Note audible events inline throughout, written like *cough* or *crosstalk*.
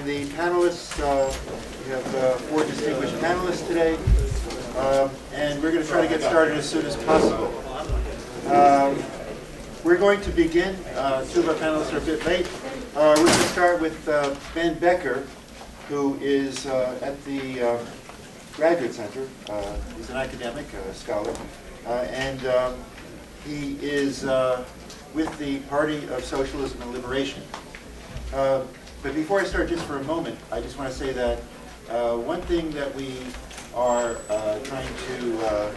And the panelists, uh, we have uh, four distinguished panelists today, um, and we're going to try to get started as soon as possible. Um, we're going to begin, uh, two of our panelists are a bit late. Uh, we're going to start with uh, Ben Becker, who is uh, at the Graduate Center. He's an academic, a scholar, and um, he is with the Party of Socialism and Liberation. But before I start, just for a moment, I just want to say that uh, one thing that we are uh, trying to uh,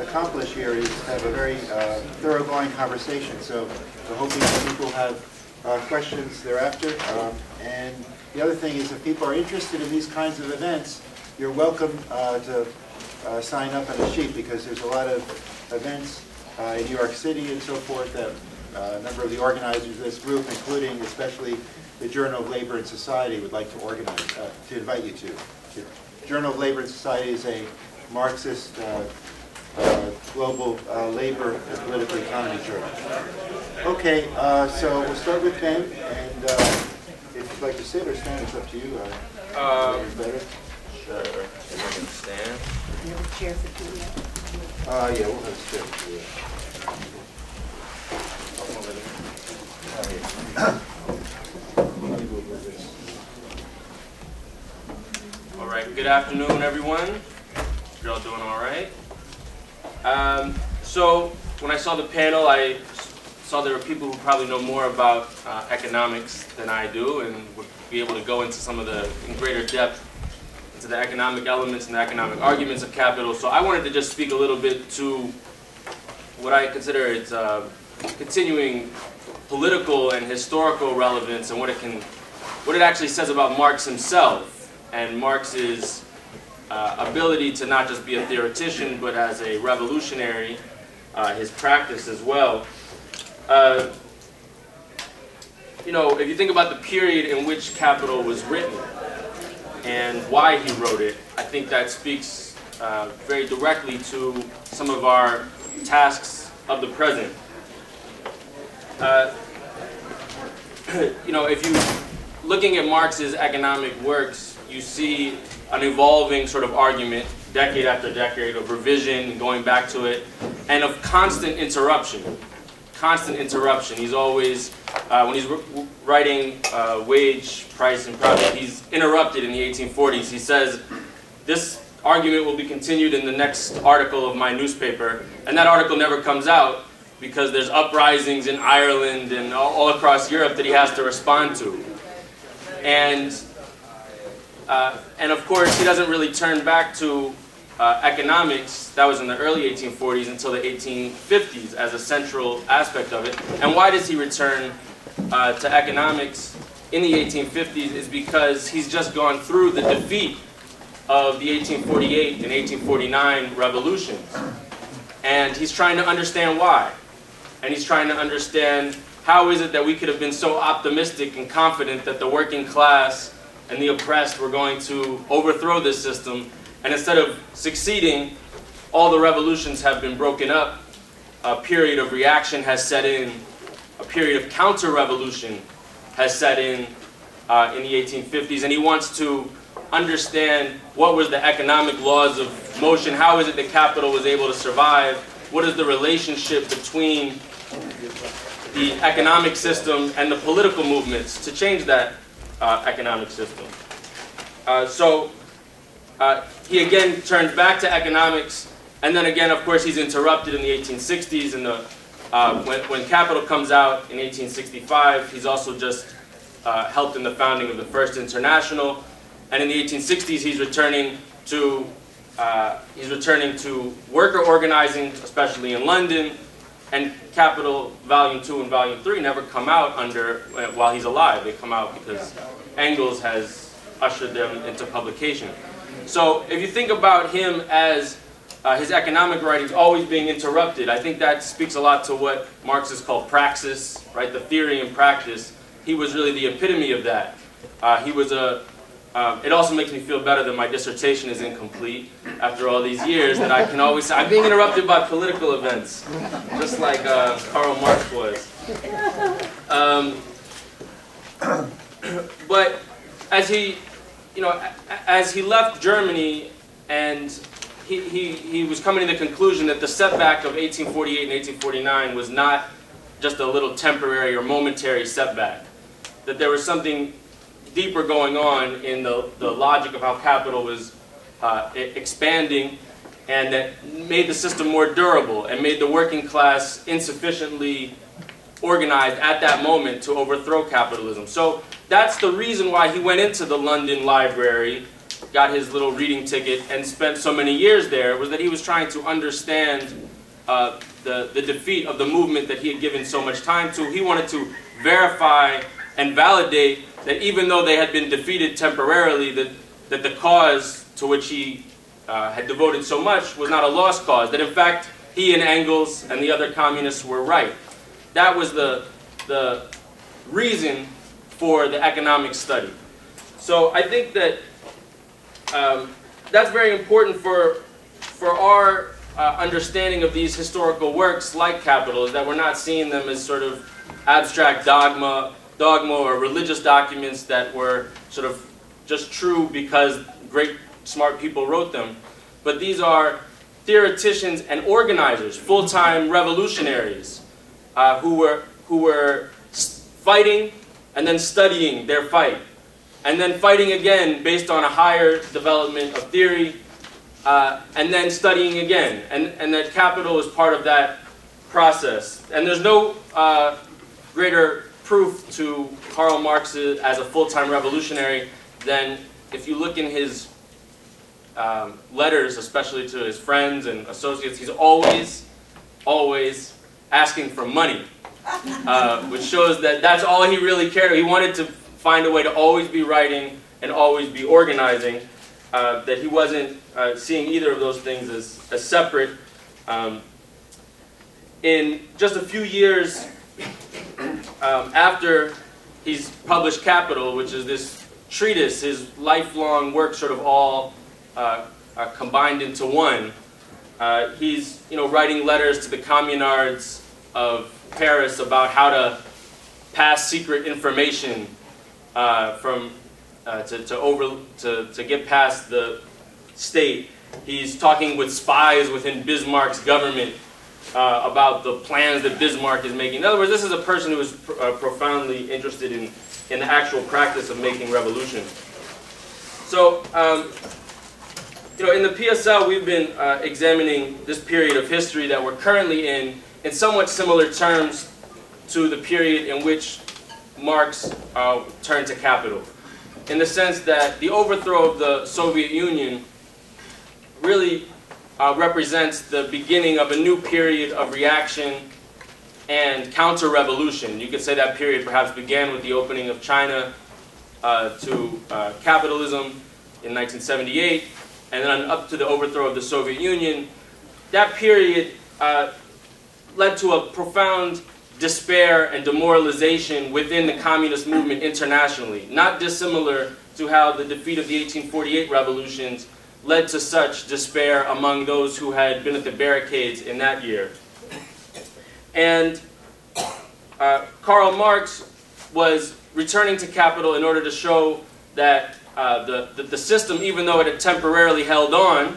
accomplish here is have a very uh, thoroughgoing conversation. So we're hoping that people have uh, questions thereafter. Um, and the other thing is if people are interested in these kinds of events, you're welcome uh, to sign up on a sheet because there's a lot of events in New York City and so forth that a number of the organizers of this group, including especially the Journal of Labor and Society, would like to organize, uh, to invite you to. The Journal of Labor and Society is a Marxist uh, uh, global uh, labor and political economy journal. Okay, uh, so we'll start with Ben, and uh, if you'd like to sit or stand, it's up to you. Uh, Um, better. Sure, if I can stand. You have a chair for Julia? Uh, yeah, we'll have a sit. yeah. *coughs* All right, good afternoon, everyone. You're all doing all right? Um, so, when I saw the panel, I saw there were people who probably know more about uh, economics than I do and would be able to go into some of the, in greater depth, into the economic elements and the economic arguments of capital. So I wanted to just speak a little bit to what I consider its uh, continuing political and historical relevance and what it can, what it actually says about Marx himself and Marx's uh, ability to not just be a theoretician but as a revolutionary, uh, his practice as well. Uh, you know, if you think about the period in which Capital was written and why he wrote it, I think that speaks uh, very directly to some of our tasks of the present. Uh, *clears throat* you know, if you looking at Marx's economic works, you see an evolving sort of argument, decade after decade, of revision, going back to it, and of constant interruption. Constant interruption. He's always, uh, when he's writing uh, wage, price, and profit, he's interrupted in the 1840s. He says, this argument will be continued in the next article of my newspaper, and that article never comes out because there's uprisings in Ireland and all, all across Europe that he has to respond to. And uh, and of course, he doesn't really turn back to uh, economics, that was in the early 1840s, until the 1850s as a central aspect of it. And why does he return uh, to economics in the 1850s is because he's just gone through the defeat of the 1848 and 1849 revolutions. And he's trying to understand why. And he's trying to understand how is it that we could have been so optimistic and confident that the working class and the oppressed were going to overthrow this system. And instead of succeeding, all the revolutions have been broken up. A period of reaction has set in. A period of counter-revolution has set in uh, in the 1850s. And he wants to understand what was the economic laws of motion. How is it that capital was able to survive? What is the relationship between the economic system and the political movements to change that uh, economic system. Uh, so uh, he again turns back to economics, and then again, of course, he's interrupted in the 1860s. And the uh, when, when Capital comes out in 1865, he's also just uh, helped in the founding of the First International. And in the 1860s, he's returning to uh, he's returning to worker organizing, especially in London. And Capital Volume 2 and Volume 3 never come out under while he's alive. They come out because Engels has ushered them into publication. So if you think about him as uh, his economic writings always being interrupted, I think that speaks a lot to what Marxists call praxis, right? The theory and practice. He was really the epitome of that. Uh, he was a um, it also makes me feel better that my dissertation is incomplete after all these years, that I can always say, I'm being interrupted by political events, just like uh, Karl Marx was. Um, *clears throat* but as he, you know, as he left Germany and he, he, he was coming to the conclusion that the setback of 1848 and 1849 was not just a little temporary or momentary setback, that there was something deeper going on in the, the logic of how capital was uh, expanding and that made the system more durable and made the working class insufficiently organized at that moment to overthrow capitalism. So that's the reason why he went into the London Library, got his little reading ticket, and spent so many years there, was that he was trying to understand uh, the, the defeat of the movement that he had given so much time to. He wanted to verify and validate that even though they had been defeated temporarily, that, that the cause to which he uh, had devoted so much was not a lost cause, that in fact he and Engels and the other communists were right. That was the, the reason for the economic study. So I think that um, that's very important for, for our uh, understanding of these historical works like Capital, is that we're not seeing them as sort of abstract dogma, dogma or religious documents that were sort of just true because great smart people wrote them. But these are theoreticians and organizers, full-time revolutionaries uh, who were who were fighting and then studying their fight, and then fighting again based on a higher development of theory, uh, and then studying again, and and that capital is part of that process. And there's no uh, greater proof to Karl Marx as a full-time revolutionary then if you look in his um, letters, especially to his friends and associates, he's always, always asking for money, uh, which shows that that's all he really cared. He wanted to find a way to always be writing and always be organizing, uh, that he wasn't uh, seeing either of those things as, as separate. Um, in just a few years um, after he's published Capital, which is this treatise, his lifelong work sort of all uh, uh, combined into one. Uh, he's you know, writing letters to the communards of Paris about how to pass secret information uh, from, uh, to, to, over, to, to get past the state. He's talking with spies within Bismarck's government uh, about the plans that Bismarck is making. In other words, this is a person who is pr uh, profoundly interested in, in the actual practice of making revolution. So, um, you know, in the PSL, we've been uh, examining this period of history that we're currently in in somewhat similar terms to the period in which Marx uh, turned to capital. In the sense that the overthrow of the Soviet Union really uh, represents the beginning of a new period of reaction and counter-revolution. You could say that period perhaps began with the opening of China uh, to uh, capitalism in 1978, and then up to the overthrow of the Soviet Union, that period uh, led to a profound despair and demoralization within the communist movement internationally, not dissimilar to how the defeat of the 1848 revolutions led to such despair among those who had been at the barricades in that year. And uh, Karl Marx was returning to capital in order to show that uh, the, the, the, system, even though it had temporarily held on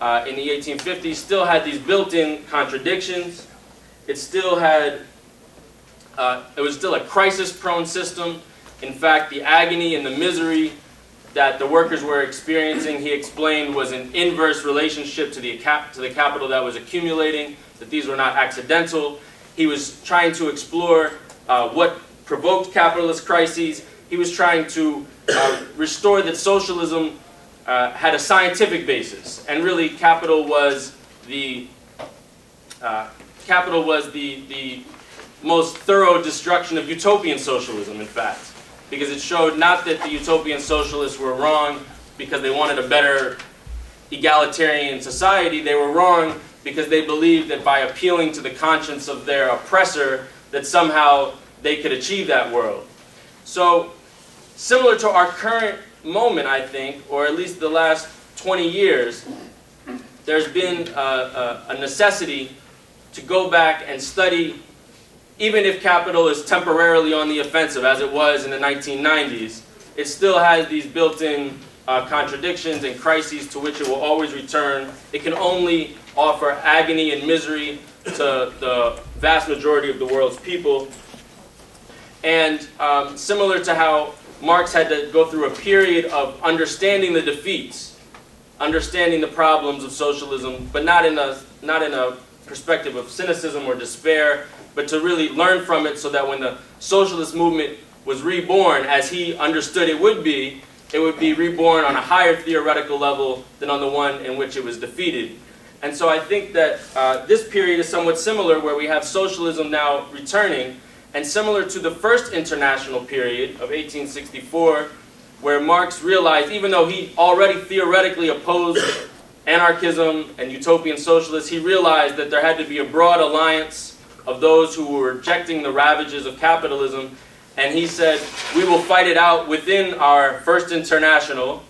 uh, in the 1850s, still had these built-in contradictions. It still had, uh, it was still a crisis-prone system. In fact, the agony and the misery that the workers were experiencing, he explained, was an inverse relationship to the, to the capital that was accumulating, that these were not accidental. He was trying to explore uh, what provoked capitalist crises. He was trying to uh, restored that socialism uh, had a scientific basis, and really capital was the uh, capital was the the most thorough destruction of utopian socialism, in fact, because it showed not that the utopian socialists were wrong because they wanted a better egalitarian society, they were wrong because they believed that by appealing to the conscience of their oppressor, that somehow they could achieve that world. So similar to our current moment, I think, or at least the last 20 years, there's been a, a, a necessity to go back and study, even if capital is temporarily on the offensive, as it was in the 1990s, it still has these built-in uh, contradictions and crises to which it will always return. It can only offer agony and misery to the vast majority of the world's people. And um, similar to how Marx had to go through a period of understanding the defeats, understanding the problems of socialism, but not in a, not in a perspective of cynicism or despair, but to really learn from it so that when the socialist movement was reborn as he understood it would be, it would be reborn on a higher theoretical level than on the one in which it was defeated. And so I think that uh, this period is somewhat similar where we have socialism now returning, and similar to the first international period of 1864, where Marx realized, even though he already theoretically opposed *coughs* anarchism and utopian socialists, he realized that there had to be a broad alliance of those who were rejecting the ravages of capitalism. And he said, we will fight it out within our first international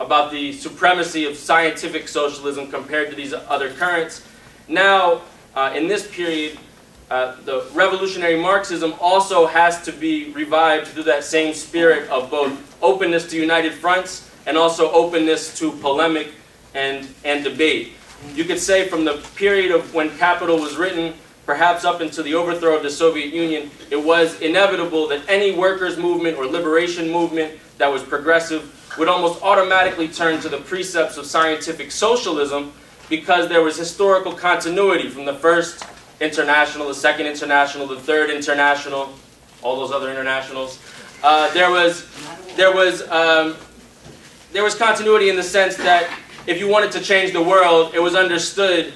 about the supremacy of scientific socialism compared to these other currents. Now, uh, in this period, uh, the revolutionary Marxism also has to be revived through that same spirit of both openness to united fronts and also openness to polemic and, and debate. You could say from the period of when Capital was written, perhaps up until the overthrow of the Soviet Union, it was inevitable that any workers' movement or liberation movement that was progressive would almost automatically turn to the precepts of scientific socialism because there was historical continuity from the first international, the second international, the third international, all those other internationals. Uh, there was, there was, um, there was continuity in the sense that if you wanted to change the world, it was understood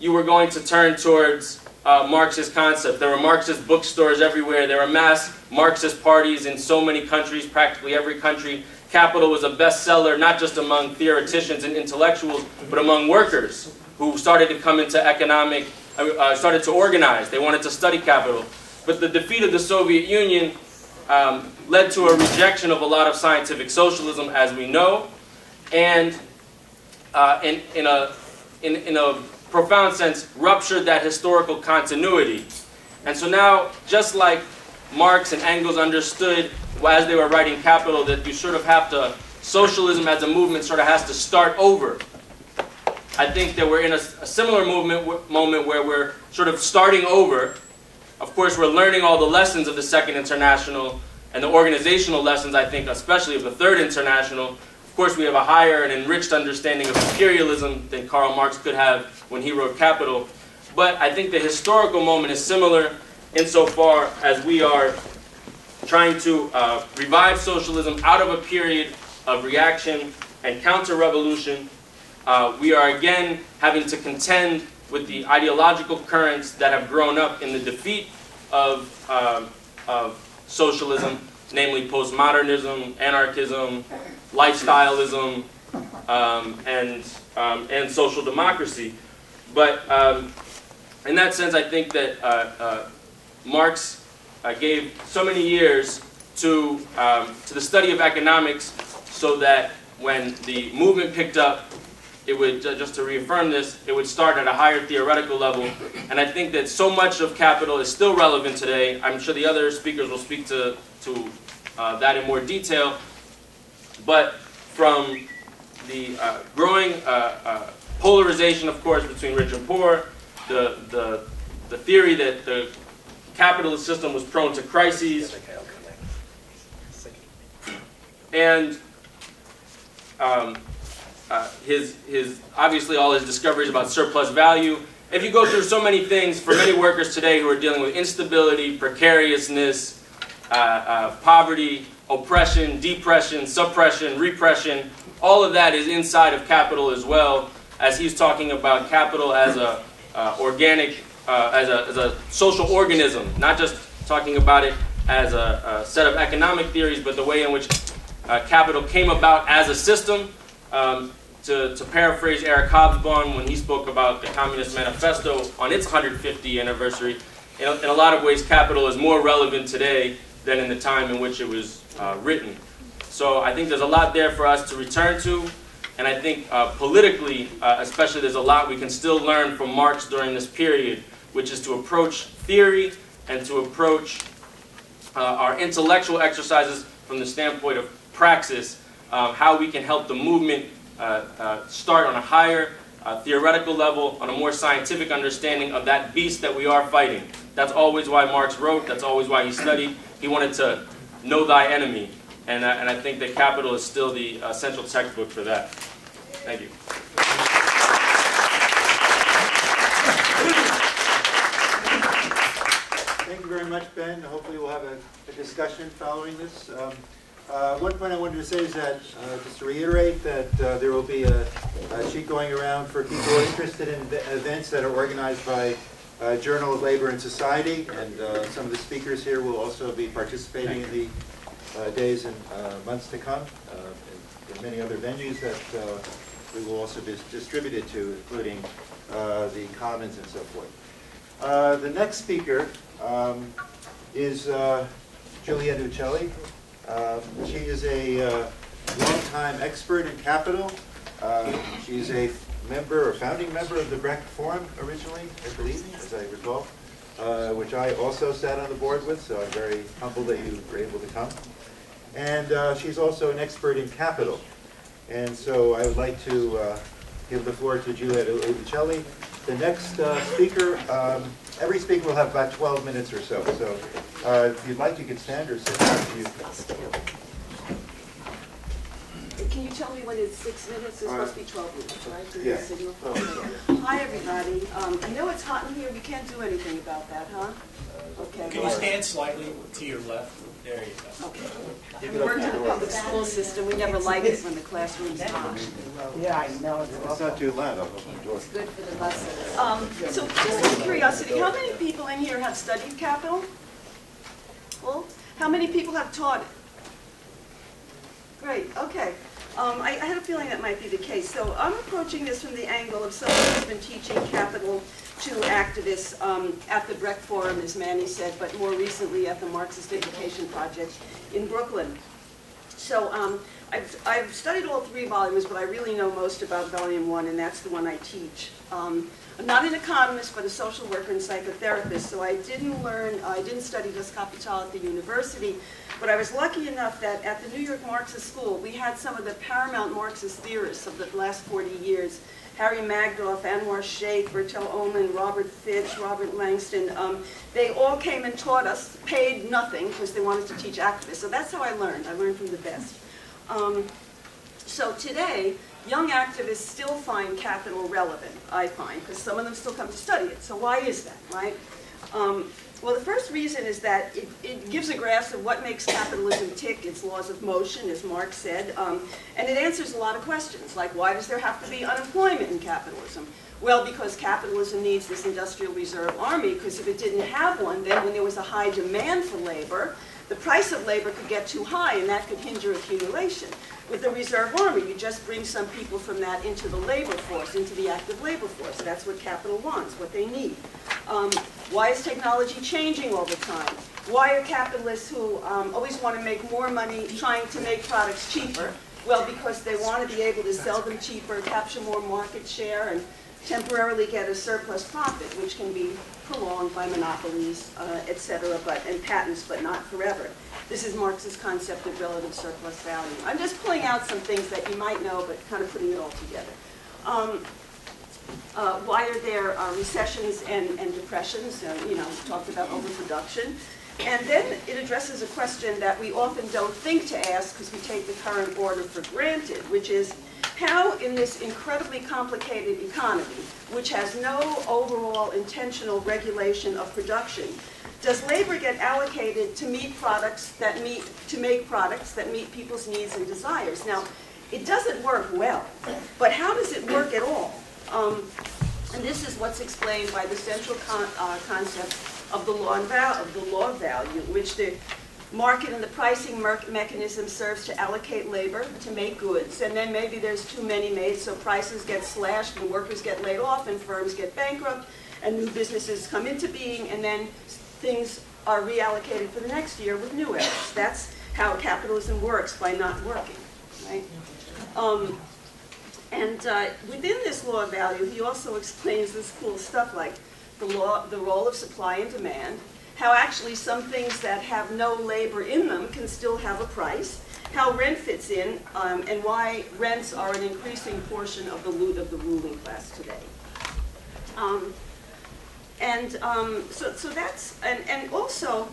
you were going to turn towards uh, Marxist concept. There were Marxist bookstores everywhere. There were mass Marxist parties in so many countries, practically every country. Capital was a bestseller, not just among theoreticians and intellectuals, but among workers who started to come into economic, uh, started to organize. They wanted to study capital. But the defeat of the Soviet Union um, led to a rejection of a lot of scientific socialism, as we know, and uh, in, in, a, in, in a profound sense, ruptured that historical continuity. And so now, just like Marx and Engels understood as they were writing Capital that you sort of have to, socialism as a movement sort of has to start over. I think that we're in a, a similar movement moment where we're sort of starting over. Of course, we're learning all the lessons of the Second International and the organizational lessons, I think, especially of the Third International. Of course, we have a higher and enriched understanding of imperialism than Karl Marx could have when he wrote Capital. But I think the historical moment is similar insofar as we are trying to uh, revive socialism out of a period of reaction and counter-revolution. Uh, we are again having to contend with the ideological currents that have grown up in the defeat of, um, of socialism, namely postmodernism, anarchism, lifestyleism, um, and, um, and social democracy. But um, in that sense, I think that uh, uh Marx uh, gave so many years to, um, to the study of economics so that when the movement picked up, it would, just to reaffirm this, it would start at a higher theoretical level. And I think that so much of capital is still relevant today. I'm sure the other speakers will speak to, to uh, that in more detail. But from the uh, growing uh, uh polarization, of course, between rich and poor, the, the, the theory that the capitalist system was prone to crises. And um, uh, his, his, obviously all his discoveries about surplus value. If you go through so many things for many workers today who are dealing with instability, precariousness, uh, uh, poverty, oppression, depression, suppression, repression, all of that is inside of capital as well, as he's talking about capital as a uh, organic uh, as, a, as a social organism, not just talking about it as a, a set of economic theories, but the way in which uh, capital came about as a system. Um, to, to, paraphrase Eric Hobsbawm when he spoke about the Communist Manifesto on its 150th anniversary, in a, in a lot of ways capital is more relevant today than in the time in which it was uh, written. So I think there's a lot there for us to return to. And I think uh, politically, uh, especially, there's a lot we can still learn from Marx during this period which is to approach theory and to approach uh, our intellectual exercises from the standpoint of praxis, um, how we can help the movement uh, uh, start on a higher theoretical level, on a more scientific understanding of that beast that we are fighting. That's always why Marx wrote, that's always why he studied. He wanted to know thy enemy, and, uh, and I think that Capital is still the uh, central textbook for that. Thank you. Thank you very much, Ben. Hopefully we'll have a, a discussion following this. Um, uh, one point I wanted to say is that, uh, just to reiterate, that uh, there will be a, a sheet going around for people interested in events that are organized by uh, Journal of Labor and Society, and uh, some of the speakers here will also be participating in the uh, days and uh, months to come, uh, and many other venues that uh, we will also be distributed to, including uh, the Commons and so forth. Uh, The next speaker um, is uh, Juliet Ucelli. Um, She is a uh, longtime expert in capital. Uh, She's a member, or founding member of the Brecht Forum originally, I believe, as I recall, uh, which I also sat on the board with, so I'm very humbled that you were able to come. And uh, she's also an expert in capital. And so I would like to uh, give the floor to Juliet Ucelli. The next uh, speaker, um, every speaker will have about 12 minutes or so. So uh, if you'd like, you could stand or sit. Can you tell me when it's six minutes? It's supposed to be 12 minutes, right? Through the Yeah. signal? Hi, everybody. Um, I know it's hot in here. We can't do anything about that, huh? Okay. Can you stand slightly to your left? There you go. Okay. We worked in the public school system. We never like it when the classroom's hot. Yeah, I know, it's It's not too loud, I'll open the door. It's good for the buses. Um, so just out of curiosity, how many people in here have studied capital? Well, how many people have taught it? Great, okay. Um, I, I had a feeling that might be the case. So I'm approaching this from the angle of someone who's been teaching capital to activists um, at the Brecht Forum, as Manny said, but more recently at the Marxist Education Project in Brooklyn. So um, I've, I've studied all three volumes, but I really know most about volume one, and that's the one I teach. Um, I'm not an economist, but a social worker and psychotherapist, so I didn't learn, I didn't study Das Kapital at the university, but I was lucky enough that at the New York Marxist School, we had some of the paramount Marxist theorists of the last 40 years, Harry Magdoff, Anwar Shaikh, Bertell Ollman, Robert Fitch, Robert Langston. Um, they all came and taught us, paid nothing, because they wanted to teach activists. So that's how I learned. I learned from the best. Um, so today, young activists still find capital relevant, I find, because some of them still come to study it. So why is that, right? Um, well, the first reason is that it, it gives a grasp of what makes capitalism tick, its laws of motion, as Marx said, um, and it answers a lot of questions, like why does there have to be unemployment in capitalism? Well, because capitalism needs this industrial reserve army, because if it didn't have one, then when there was a high demand for labor, the price of labor could get too high, and that could hinder accumulation. With the reserve army, you just bring some people from that into the labor force, into the active labor force. That's what capital wants, what they need. Um, why is technology changing all the time? Why are capitalists who um, always want to make more money trying to make products cheaper? Well, because they want to be able to sell them cheaper, capture more market share, and temporarily get a surplus profit, which can be prolonged by monopolies, uh, et cetera, but, and patents, but not forever. This is Marx's concept of relative surplus value. I'm just pulling out some things that you might know, but kind of putting it all together. Um, uh, why are there uh, recessions and, and depressions? Uh, you know, we talked about overproduction. And then it addresses a question that we often don't think to ask because we take the current order for granted, which is how in this incredibly complicated economy, which has no overall intentional regulation of production, does labor get allocated to meet products that meet, to make products that meet people's needs and desires? Now, it doesn't work well, but how does it work at all? Um, and this is what's explained by the central con uh, concept of the law and of the law of value, which the market and the pricing mechanism serves to allocate labor to make goods, and then maybe there's too many made, so prices get slashed and workers get laid off and firms get bankrupt and new businesses come into being, and then things are reallocated for the next year with new errors. That's how capitalism works by not working, right? Um, and uh, within this law of value, he also explains this cool stuff like the law, the role of supply and demand, how actually some things that have no labor in them can still have a price, how rent fits in, um, and why rents are an increasing portion of the loot of the ruling class today. Um, and um, so, so that's, and, and also,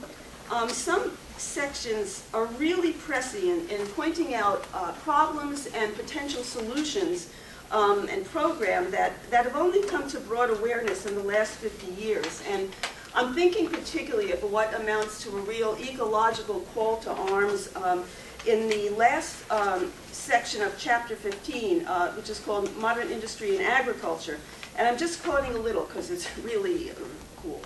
um, some sections are really prescient in pointing out uh, problems and potential solutions um, and program that, that have only come to broad awareness in the last 50 years. And I'm thinking particularly of what amounts to a real ecological call to arms um, in the last um, section of chapter 15, uh, which is called Modern Industry and Agriculture. And I'm just quoting a little because it's *laughs* really uh, cool.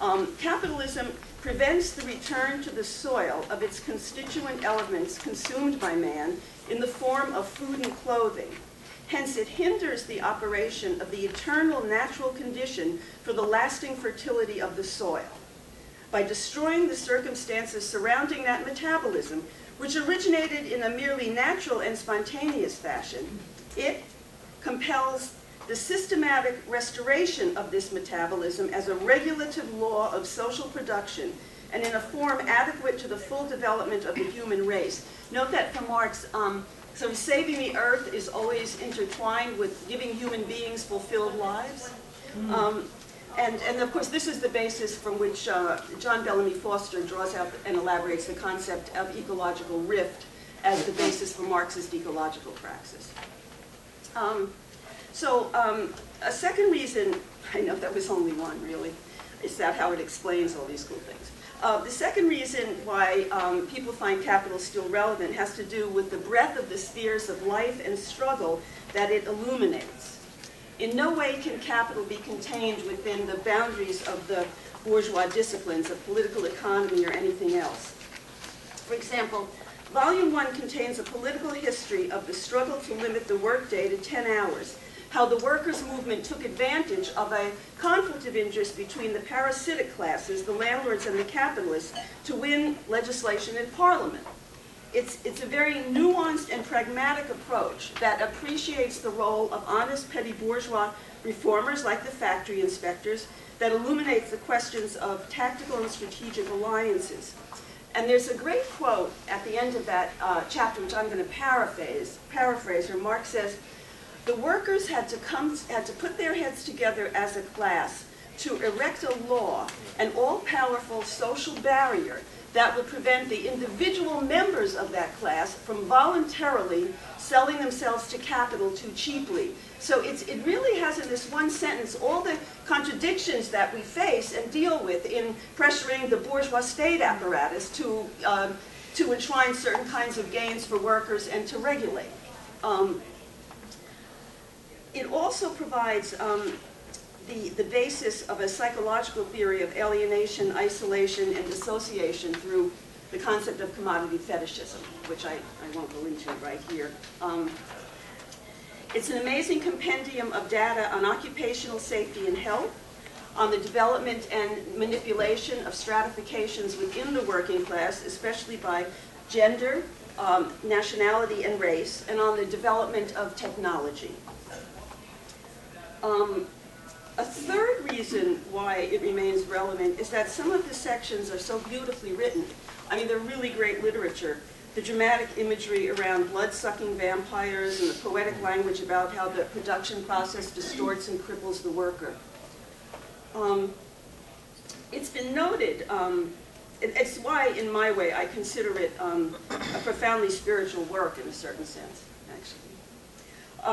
Um, capitalism prevents the return to the soil of its constituent elements consumed by man in the form of food and clothing. Hence, it hinders the operation of the eternal natural condition for the lasting fertility of the soil. By destroying the circumstances surrounding that metabolism, which originated in a merely natural and spontaneous fashion, it compels the systematic restoration of this metabolism as a regulative law of social production and in a form adequate to the full development of the human race. Note that for Marx, um, so saving the earth is always intertwined with giving human beings fulfilled lives. Um, and, and of course, this is the basis from which uh, John Bellamy Foster draws out and elaborates the concept of ecological rift as the basis for Marxist ecological praxis. Um, so um, a second reason, I know that was only one really, is that how it explains all these cool things. Uh, the second reason why um, people find capital still relevant has to do with the breadth of the spheres of life and struggle that it illuminates. In no way can capital be contained within the boundaries of the bourgeois disciplines of political economy or anything else. For example, Volume 1 contains a political history of the struggle to limit the workday to 10 hours, how the workers' movement took advantage of a conflict of interest between the parasitic classes, the landlords and the capitalists, to win legislation in Parliament. It's, it's a very nuanced and pragmatic approach that appreciates the role of honest petty bourgeois reformers like the factory inspectors, that illuminates the questions of tactical and strategic alliances. And there's a great quote at the end of that uh, chapter, which I'm going to paraphrase, paraphrase, where Marx says, the workers had to come, had to put their heads together as a class to erect a law, an all-powerful social barrier that would prevent the individual members of that class from voluntarily selling themselves to capital too cheaply. So it really has in this one sentence all the contradictions that we face and deal with in pressuring the bourgeois state apparatus to, um, to enshrine certain kinds of gains for workers and to regulate. Um, it also provides um, the, the basis of a psychological theory of alienation, isolation, and dissociation through the concept of commodity fetishism, which I, I won't go into right here. Um, it's an amazing compendium of data on occupational safety and health, on the development and manipulation of stratifications within the working class, especially by gender, um, nationality, and race, and on the development of technology. Um, a third reason why it remains relevant is that some of the sections are so beautifully written. I mean, they're really great literature. The dramatic imagery around blood-sucking vampires and the poetic language about how the production process distorts and cripples the worker. Um, it's been noted, um, it, it's why, in my way, I consider it um, a profoundly spiritual work in a certain sense, actually.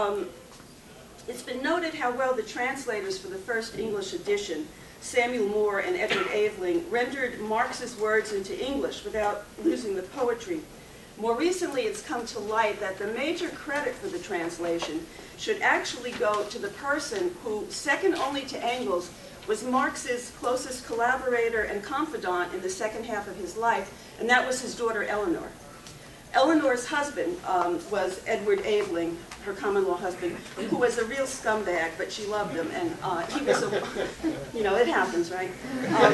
It's been noted how well the translators for the first English edition, Samuel Moore and Edward Aveling, rendered Marx's words into English without losing the poetry. More recently, it's come to light that the major credit for the translation should actually go to the person who, second only to Engels, was Marx's closest collaborator and confidant in the second half of his life, and that was his daughter Eleanor. Eleanor's husband um, was Edward Aveling, her common law husband, who was a real scumbag, but she loved him, and uh, he was a, you know, it happens, right? Um,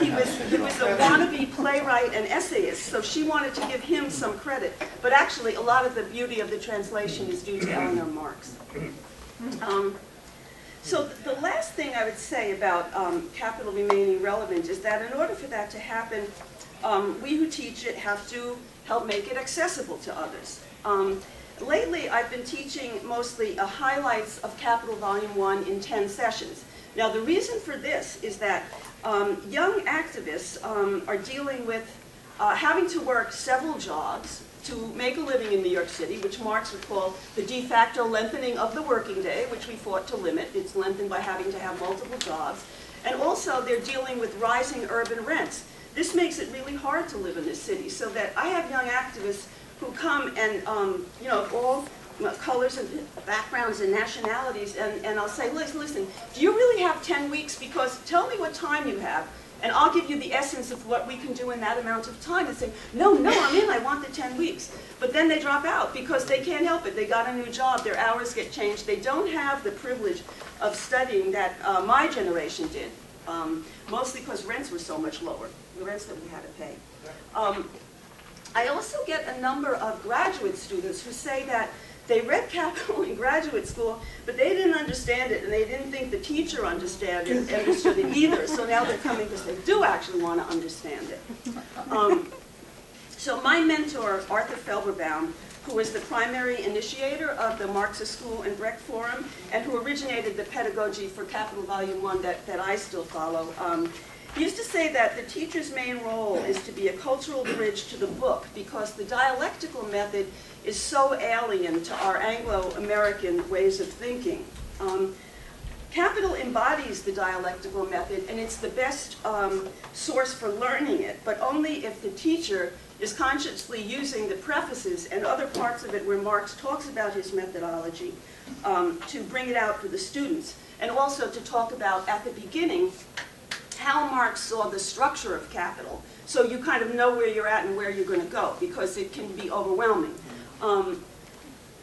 he, was, he was a wannabe playwright and essayist, so she wanted to give him some credit. But actually, a lot of the beauty of the translation is due to Eleanor Marx. Um, so the last thing I would say about um, capital remaining relevant is that in order for that to happen, um, we who teach it have to help make it accessible to others. Um, lately, I've been teaching mostly uh, highlights of Capital Volume 1 in 10 sessions. Now, the reason for this is that um, young activists um, are dealing with uh, having to work several jobs to make a living in New York City, which Marx would call the de facto lengthening of the working day, which we fought to limit. It's lengthened by having to have multiple jobs. And also, they're dealing with rising urban rents. This makes it really hard to live in this city, so that I have young activists who come and, um, you know, all colors and backgrounds and nationalities, and, and I'll say, listen, listen, do you really have 10 weeks? Because tell me what time you have, and I'll give you the essence of what we can do in that amount of time. And say, no, no, I'm in, I want the 10 weeks. But then they drop out because they can't help it. They got a new job, their hours get changed. They don't have the privilege of studying that uh, my generation did, um, mostly because rents were so much lower, the rents that we had to pay. Um, I also get a number of graduate students who say that they read Capital in graduate school, but they didn't understand it, and they didn't think the teacher understand it, understood it either. So now they're coming because they do actually want to understand it. Um, so my mentor, Arthur Felberbaum, who was the primary initiator of the Marxist School and Brecht Forum, and who originated the pedagogy for Capital Volume 1 that, that I still follow, um, he used to say that the teacher's main role is to be a cultural bridge to the book because the dialectical method is so alien to our Anglo-American ways of thinking. Um, Capital embodies the dialectical method, and it's the best um, source for learning it, but only if the teacher is consciously using the prefaces and other parts of it where Marx talks about his methodology um, to bring it out for the students, and also to talk about, at the beginning, how Marx saw the structure of capital, so you kind of know where you're at and where you're going to go, because it can be overwhelming. Um,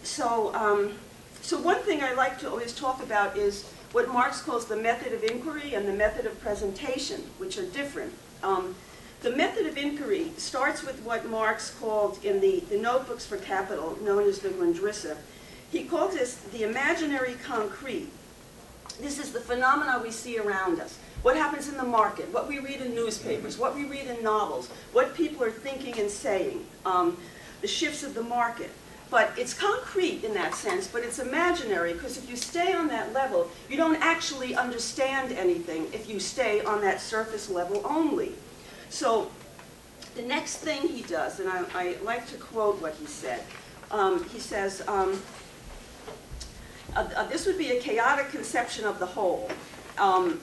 so, um, so one thing I like to always talk about is what Marx calls the method of inquiry and the method of presentation, which are different. Um, the method of inquiry starts with what Marx called in the, the notebooks for capital, known as the Grundrisse. He called this the imaginary concrete. This is the phenomena we see around us. What happens in the market, what we read in newspapers, what we read in novels, what people are thinking and saying, um, the shifts of the market. But it's concrete in that sense, but it's imaginary, because if you stay on that level, you don't actually understand anything if you stay on that surface level only. So the next thing he does, and I, I like to quote what he said, um, he says, um, uh, uh, this would be a chaotic conception of the whole. Um,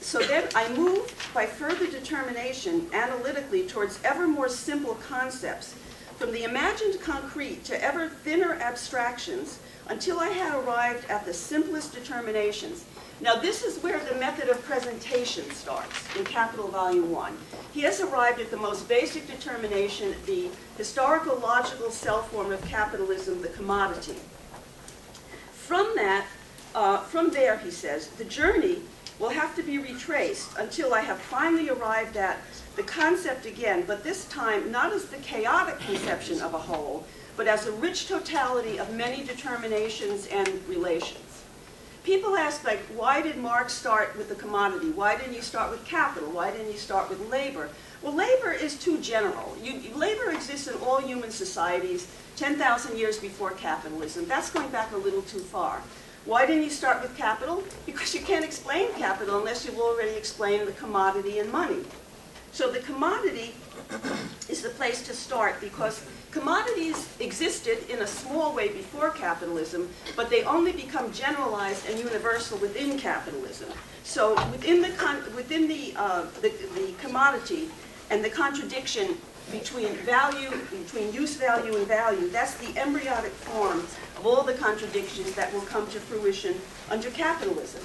so then I move by further determination analytically towards ever more simple concepts from the imagined concrete to ever thinner abstractions until I had arrived at the simplest determinations. Now this is where the method of presentation starts in Capital Volume 1. He has arrived at the most basic determination, the historical logical cell-form of capitalism, the commodity. From that, uh, from there, he says, the journey will have to be retraced until I have finally arrived at the concept again, but this time not as the chaotic conception of a whole, but as a rich totality of many determinations and relations. People ask, like, why did Marx start with the commodity? Why didn't you start with capital? Why didn't you start with labor? Well, labor is too general. You, labor exists in all human societies 10,000 years before capitalism. That's going back a little too far. Why didn't you start with capital? Because you can't explain capital unless you've already explained the commodity and money. So the commodity is the place to start because commodities existed in a small way before capitalism, but they only become generalized and universal within capitalism. So within the, within the, uh, the, the commodity and the contradiction between value, between use value and value, that's the embryonic form of all the contradictions that will come to fruition under capitalism.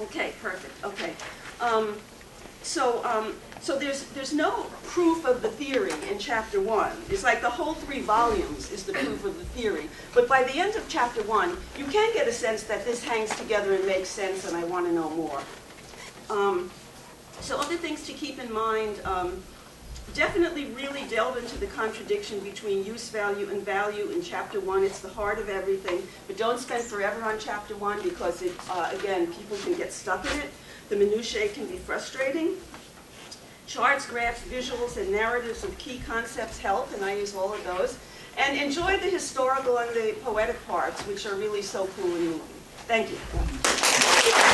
Okay, perfect, okay. Um, so, um, so there's, there's no proof of the theory in chapter one. It's like the whole three volumes is the proof of the theory. But by the end of chapter one, you can get a sense that this hangs together and makes sense and I want to know more. Um, so other things to keep in mind, um, definitely really delve into the contradiction between use value and value in chapter one. It's the heart of everything. But don't spend forever on chapter one because, it, uh, again, people can get stuck in it. The minutiae can be frustrating. Charts, graphs, visuals, and narratives of key concepts help, and I use all of those. And enjoy the historical and the poetic parts, which are really so cool and moving. Thank you.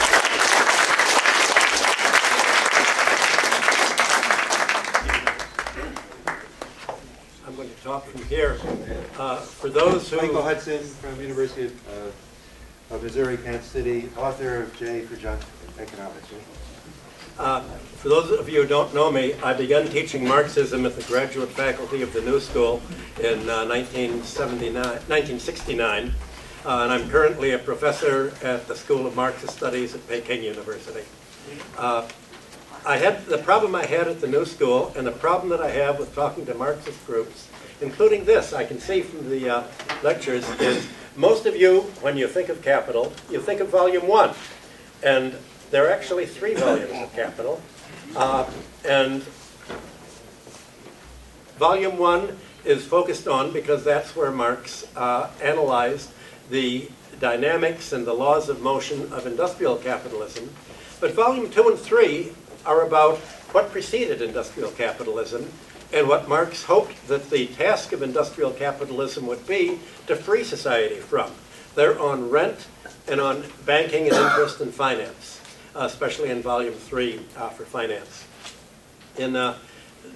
I'm going to talk from here. Uh, For those who... Michael Hudson from University of, uh, of Missouri, Kansas City, author of J for Junk Economics. Uh, For those of you who don't know me, I began teaching Marxism at the graduate faculty of the New School in uh, 1969, uh, and I'm currently a professor at the School of Marxist Studies at Peking University. Uh, I had, the problem I had at the New School, and the problem that I have with talking to Marxist groups, including this, I can see from the uh, lectures, is most of you, when you think of capital, you think of volume one. And there are actually three volumes of Capital. Uh, and volume one is focused on, because that's where Marx uh, analyzed the dynamics and the laws of motion of industrial capitalism. But volume two and three are about what preceded industrial capitalism and what Marx hoped that the task of industrial capitalism would be to free society from. They're on rent and on banking and interest and finance, uh, especially in volume three uh, for finance. In uh,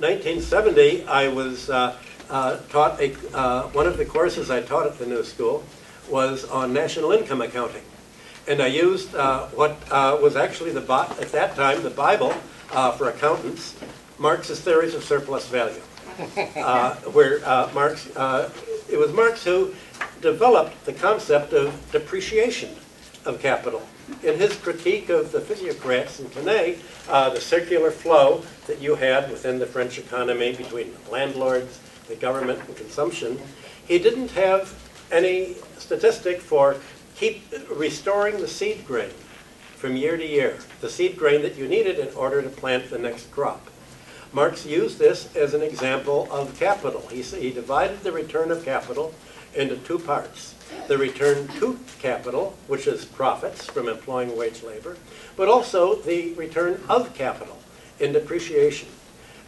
1970, I was uh, uh, taught a, uh, one of the courses I taught at the New School was on national income accounting. And I used what was actually the, at that time, the Bible for accountants, Marx's theories of surplus value. Uh, where uh, Marx, uh, it was Marx who developed the concept of depreciation of capital. In his critique of the physiocrats in Quesnay, uh, the circular flow that you had within the French economy between landlords, the government, and consumption, he didn't have any statistic for keep restoring the seed grain from year to year, the seed grain that you needed in order to plant the next crop. Marx used this as an example of capital. He, he divided the return of capital into two parts. The return to capital, which is profits from employing wage labor, but also the return of capital in depreciation.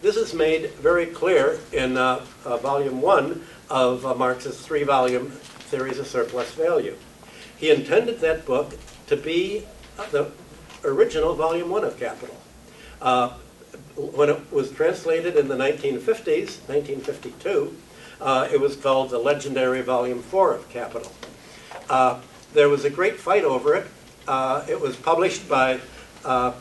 This is made very clear in uh, uh, volume one of uh, Marx's three-volume Theories of Surplus Value. He intended that book to be the original volume one of Capital. When it was translated in the 1950s, 1952, uh, it was called the legendary Volume 4 of Capital. Uh, there was a great fight over it. Uh, it was published by, uh,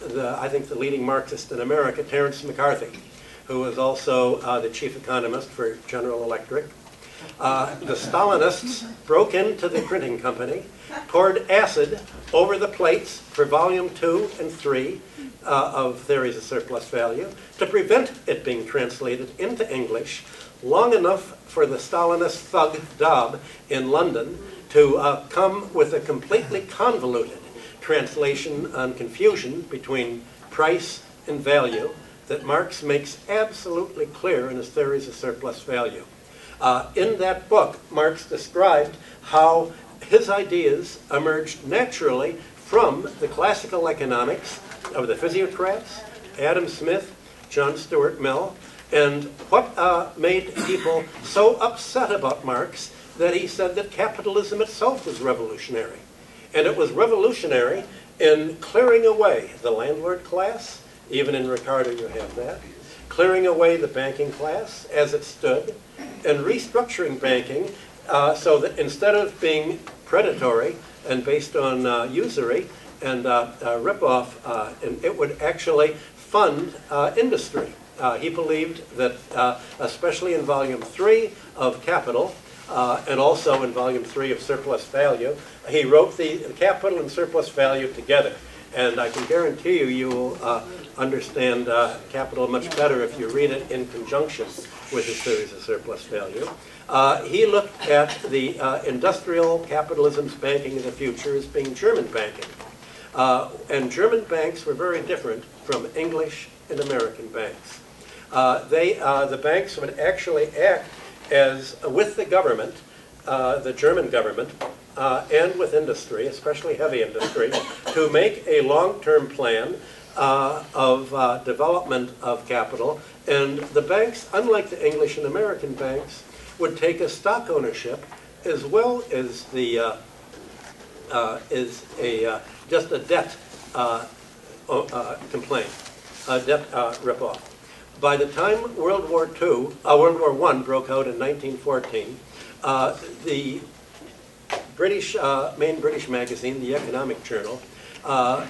the, I think, the leading Marxist in America, Terence McCarthy, who was also uh, the chief economist for General Electric. Uh, the Stalinists broke into the printing company, poured acid over the plates for volume two and three uh, of Theories of Surplus Value to prevent it being translated into English long enough for the Stalinist thug Dobb in London to uh, come with a completely convoluted translation on confusion between price and value that Marx makes absolutely clear in his Theories of Surplus Value. Uh, in that book, Marx described how his ideas emerged naturally from the classical economics of the physiocrats, Adam Smith, John Stuart Mill, and what uh, made people so upset about Marx that he said that capitalism itself was revolutionary. And it was revolutionary in clearing away the landlord class, even in Ricardo you have that, clearing away the banking class as it stood, and restructuring banking uh, so that instead of being predatory and based on uh, usury and uh, rip-off, uh, and it would actually fund uh, industry. Uh, he believed that, especially in volume three of Capital, and also in volume three of Surplus Value, he wrote the capital and surplus value together. And I can guarantee you, you will understand capital much better if you read it in conjunction with his theories of surplus value. Uh, he looked at the uh, industrial capitalism's banking of the future as being German banking. Uh, and German banks were very different from English and American banks. Uh, they, uh, the banks would actually act as, with the government, uh, the German government, uh, and with industry, especially heavy industry, to make a long-term plan uh, of uh, development of capital, and the banks, unlike the English and American banks, would take a stock ownership as well as the uh, uh, is a uh, just a debt uh, uh, complaint, a debt uh, ripoff. By the time World War II, World War I broke out in 1914, uh, the British, main British magazine, the Economic Journal,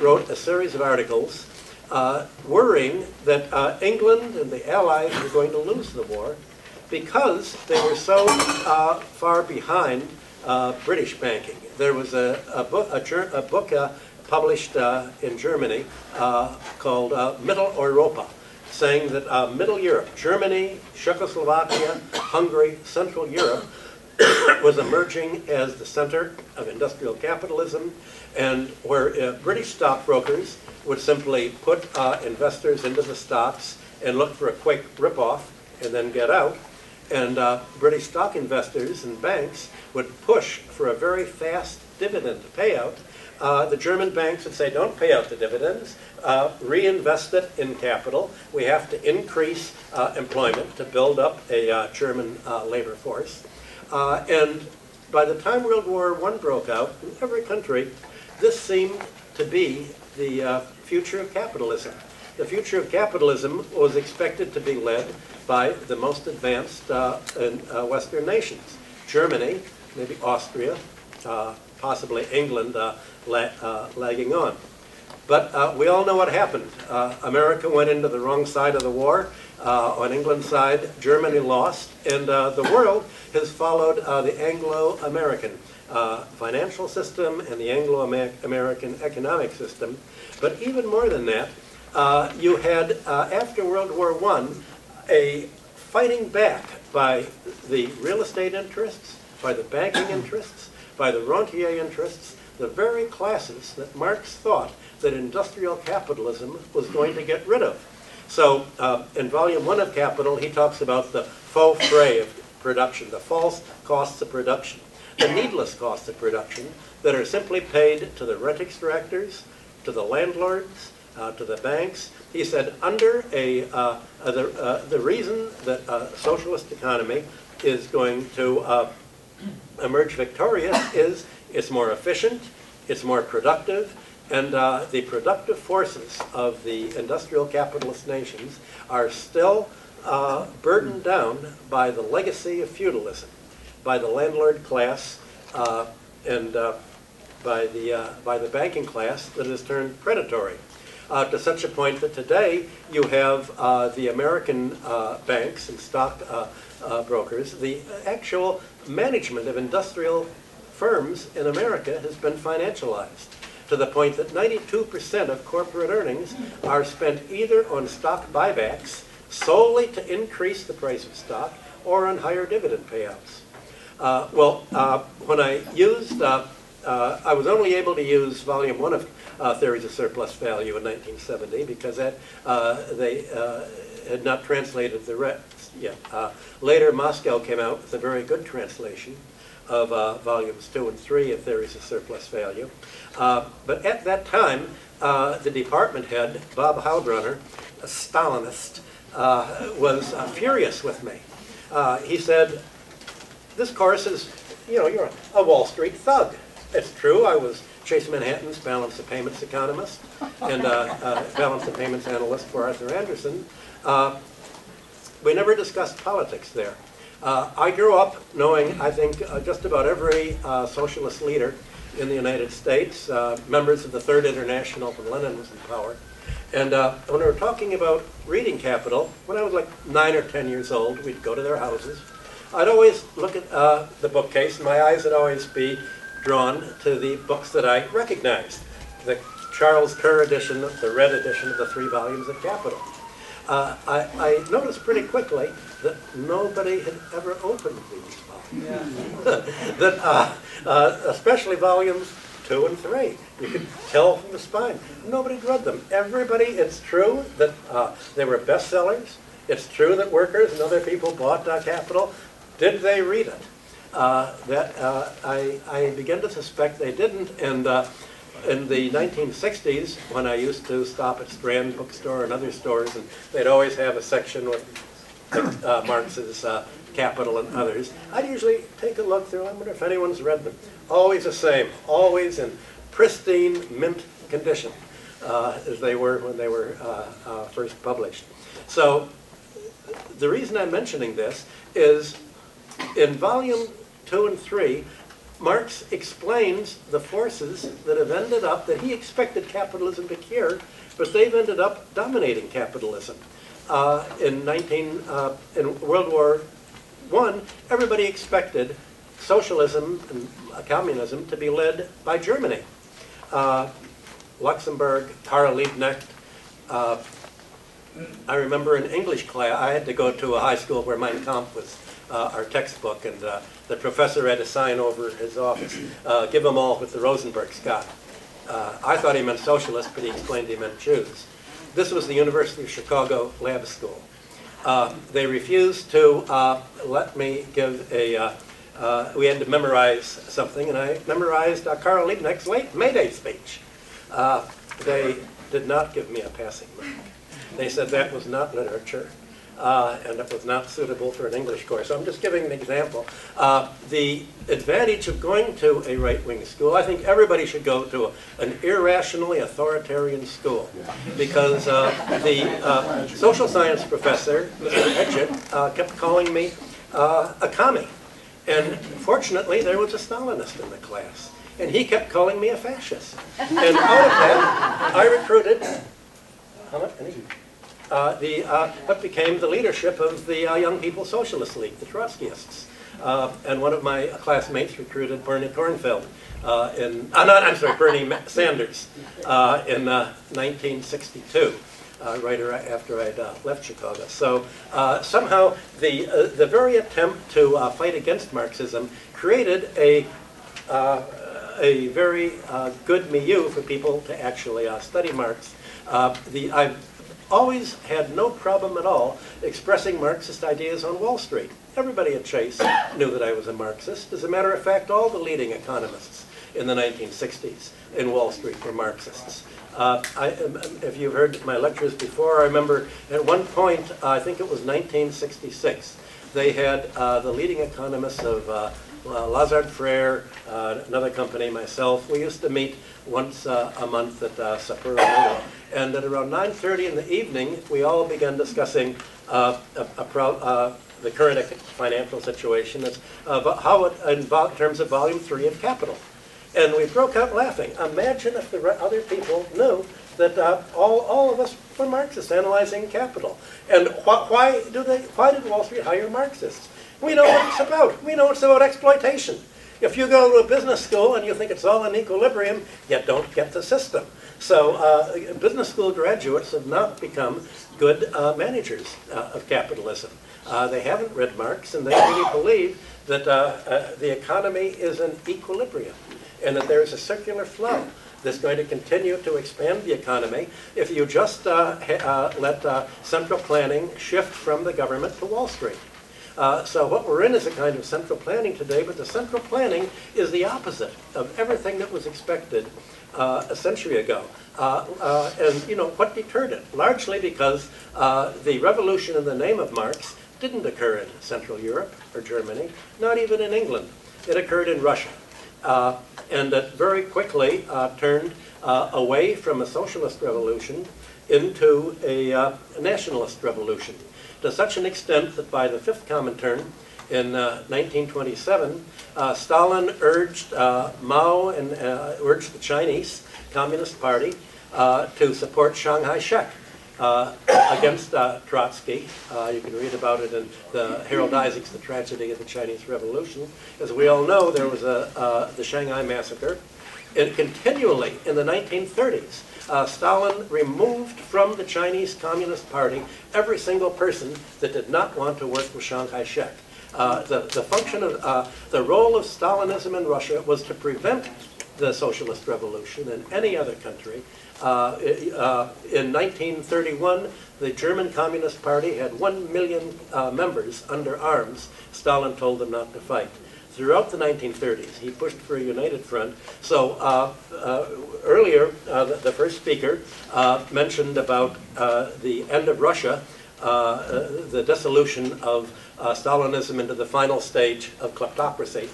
wrote a series of articles uh, worrying that uh, England and the Allies were going to lose the war because they were so uh, far behind uh, British banking. There was a, a book, a, a book uh, published uh, in Germany uh, called uh, Mittel Europa, saying that Middle Europe, Germany, Czechoslovakia, Hungary, Central Europe, *coughs* was emerging as the center of industrial capitalism, and where British stockbrokers would simply put investors into the stocks and look for a quick ripoff and then get out. And uh, British stock investors and banks would push for a very fast dividend payout. Uh, the German banks would say, don't pay out the dividends, uh, reinvest it in capital. We have to increase uh, employment to build up a uh, German uh, labor force. And by the time World War I broke out, in every country, this seemed to be the future of capitalism. The future of capitalism was expected to be led by the most advanced uh, in, uh, Western nations. Germany, maybe Austria, uh, possibly England uh, la- uh, lagging on. But uh, we all know what happened. America went into the wrong side of the war. On England's side, Germany lost, and the world has followed the Anglo-American financial system and the Anglo-American economic system. But even more than that, uh, you had, uh, after World War I, a fighting back by the real estate interests, by the banking *coughs* interests, by the rentier interests, the very classes that Marx thought that industrial capitalism was going to get rid of. So uh, in volume one of Capital, he talks about the faux frais of production, the false costs of production, the needless costs of production that are simply paid to the rent extractors, to the landlords, uh, to the banks. He said under a, uh, uh, the, uh, the reason that a socialist economy is going to uh, emerge victorious is it's more efficient, it's more productive, and the productive forces of the industrial capitalist nations are still burdened down by the legacy of feudalism, by the landlord class, and by the, uh, by the banking class that has turned predatory. Uh, to such a point that today you have uh, the American uh, banks and stock brokers, the actual management of industrial firms in America has been financialized to the point that 92% of corporate earnings are spent either on stock buybacks solely to increase the price of stock or on higher dividend payouts. Uh, well, uh, when I used, uh, I was only able to use volume one of Theories of Surplus Value in 1970 because that, uh, they uh, had not translated the rest yet. Uh, later, Moscow came out with a very good translation of uh, volumes two and three of Theories of Surplus Value. Uh, but at that time, uh, the department head, Bob Heilbroner, a Stalinist, uh, was uh, furious with me. Uh, he said, this course is, you know, you're a Wall Street thug. It's true, I was Chase Manhattan's balance of payments economist and uh, uh, balance of payments analyst for Arthur Andersen. Uh, we never discussed politics there. I grew up knowing, I think, just about every socialist leader in the United States, members of the Third International when Lenin was in power. And uh, when we were talking about reading capital, when I was like nine or ten years old, we'd go to their houses. I'd always look at uh, the bookcase, and my eyes would always be drawn to the books that I recognized. The Charles Kerr edition, the red edition of the three volumes of Capital. Uh, I, I noticed pretty quickly that nobody had ever opened these volumes. *laughs* that, uh, uh, especially volumes two and three. You could tell from the spine. Nobody read them. Everybody, it's true that uh, they were bestsellers. It's true that workers and other people bought uh, Capital. Did they read it? Uh, that uh, I, I begin to suspect they didn't. And uh, in the 1960s, when I used to stop at Strand Bookstore and other stores, and they'd always have a section with uh, Marx's uh, Capital and others, I'd usually take a look through, I wonder if anyone's read them. Always the same, always in pristine mint condition, uh, as they were when they were first published. So the reason I'm mentioning this is in volume two and three, Marx explains the forces that have ended up, that he expected capitalism to cure, but they've ended up dominating capitalism. Uh, in 19, uh, in World War I, everybody expected socialism and communism to be led by Germany. Uh, Luxemburg, Karl Liebknecht, uh, I remember in English class, I had to go to a high school where Mein Kampf was uh, our textbook, and uh, the professor had a sign over his office, uh, give them all what the Rosenbergs got. Uh, I thought he meant socialist, but he explained he meant Jews. This was the University of Chicago Lab School. Uh, they refused to uh, let me give a, we had to memorize something, and I memorized uh, Karl Liebknecht's late May Day speech. They did not give me a passing mark. They said that was not literature, uh, and it was not suitable for an English course. So I'm just giving an example. Uh, the advantage of going to a right-wing school, I think everybody should go to an irrationally authoritarian school, because uh, the uh, social science professor, Mr. Hedgett, uh, kept calling me uh, a commie. And fortunately, there was a Stalinist in the class, and he kept calling me a fascist. And out of that, I recruited how much? Uh, the, uh, became the leadership of the uh, Young People Socialist League, the Trotskyists. And one of my classmates recruited Bernie Cornfeld in, not, I'm sorry, Bernie Sanders in uh, 1962. Uh, right after I'd uh, left Chicago. So uh, somehow the, the very attempt to fight against Marxism created a, a very good milieu for people to actually study Marx. The, I've always had no problem at all expressing Marxist ideas on Wall Street. Everybody at Chase knew that I was a Marxist. As a matter of fact, all the leading economists in the 1960s in Wall Street were Marxists. Uh, I, um, if you've heard my lectures before, I remember at one point, uh, I think it was 1966, they had uh, the leading economists of uh, Lazard Frères, uh, another company, myself. We used to meet once uh, a month at uh. And at around 9.30 in the evening, we all began discussing uh, a, a pro, uh, the current financial situation, uh, how it, in, terms of volume three of Capital. And we broke out laughing. Imagine if the other people knew that uh, all, all of us were Marxists analyzing capital. And wh- why, do they, why did Wall Street hire Marxists? We know what it's about. We know it's about exploitation. If you go to a business school and you think it's all in equilibrium, you don't get the system. So uh, business school graduates have not become good uh, managers uh, of capitalism. Uh, they haven't read Marx and they really believe that uh, uh, the economy is in equilibrium and that there is a circular flow that's going to continue to expand the economy if you just let central planning shift from the government to Wall Street. Uh, so what we're in is a kind of central planning today, but the central planning is the opposite of everything that was expected uh, a century ago. Uh, uh, and you know what deterred it? Largely because uh, the revolution in the name of Marx didn't occur in Central Europe or Germany, not even in England. It occurred in Russia. Uh, and it very quickly turned away from a socialist revolution into a, a nationalist revolution to such an extent that by the fifth Comintern in uh, 1927, uh, Stalin urged uh, Mao and uh, urged the Chinese Communist Party uh, to support Chiang Kai-shek uh, against uh, Trotsky. Uh, you can read about it in the Harold Isaacs, The Tragedy of the Chinese Revolution. As we all know, there was a, uh, the Shanghai Massacre. And continually in the 1930s, uh, Stalin removed from the Chinese Communist Party every single person that did not want to work with Chiang Kai-shek. Uh, the, the function of, uh, the role of Stalinism in Russia was to prevent the socialist revolution in any other country. Uh, uh, in 1931, the German Communist Party had one million uh, members under arms. Stalin told them not to fight. Throughout the 1930s. He pushed for a united front. So uh, uh, earlier, uh, the, the first speaker uh, mentioned about uh, the end of Russia, uh, the dissolution of Stalinism into the final stage of kleptocracy,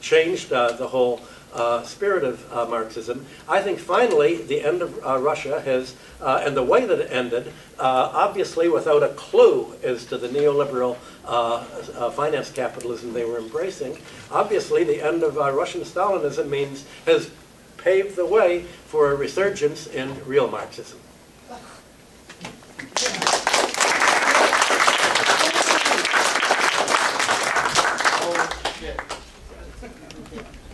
changed the whole uh, spirit of uh, Marxism. I think finally the end of uh, Russia has, uh, and the way that it ended, uh, obviously without a clue as to the neoliberal uh, finance capitalism they were embracing, obviously the end of Russian Stalinism means has paved the way for a resurgence in real Marxism. Oh, shit.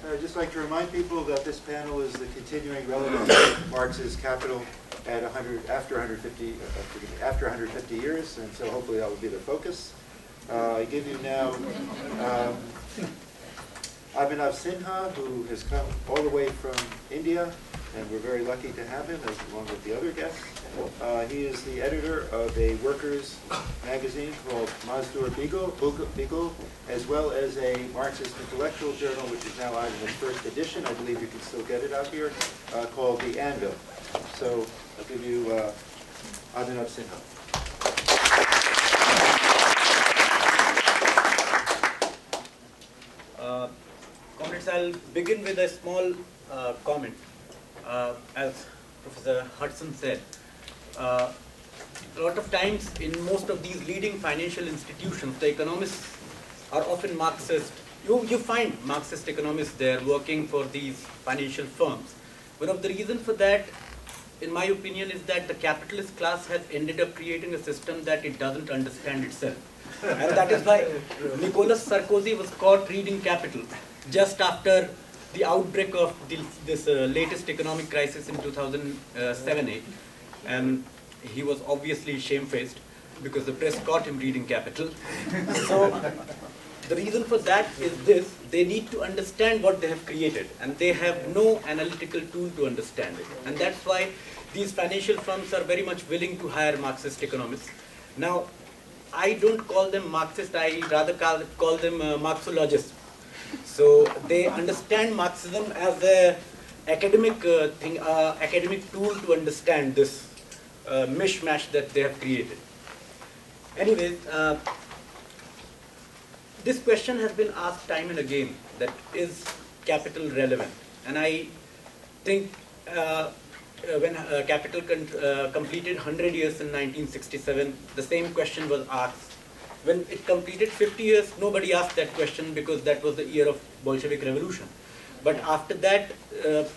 I'd just like to remind people that this panel is the continuing relevance of Marx's Capital at 100, after 150, uh, after 150 years, and so hopefully that will be the focus. Uh, I give you now um, Abhinav Sinha, who has come all the way from India, and we're very lucky to have him, as along with the other guests. Uh, he is the editor of a workers' magazine called Mazdoor Bigul, as well as a Marxist intellectual journal, which is now out in its first edition. I believe you can still get it out here, uh, called The Anvil. So I'll give you uh, Abhinav Sinha. Uh, Comrades, I'll begin with a small uh, comment. Uh, As Professor Hudson said, uh, a lot of times in most of these leading financial institutions, the economists are often Marxist. You, you find Marxist economists there working for these financial firms. One of the reasons for that, in my opinion, is that the capitalist class has ended up creating a system that it doesn't understand itself. and that is why Nicolas Sarkozy was caught reading Capital just after the outbreak of this, uh, latest economic crisis in 2007-8. And he was obviously shamefaced because the press caught him reading Capital. *laughs* so the reason for that is this, they need to understand what they have created and they have no analytical tool to understand it. And that's why these financial firms are very much willing to hire Marxist economists. Now, I don't call them Marxist, I rather call, call them uh, Marxologists. So they understand Marxism as a academic uh, thing, uh, academic tool to understand this uh, mishmash that they have created. Anyways, uh, this question has been asked time and again that is capital relevant? And I think uh, uh, when uh, Capital uh, completed 100 years in 1967, the same question was asked. When it completed 50 years, nobody asked that question because that was the year of Bolshevik Revolution. But after that,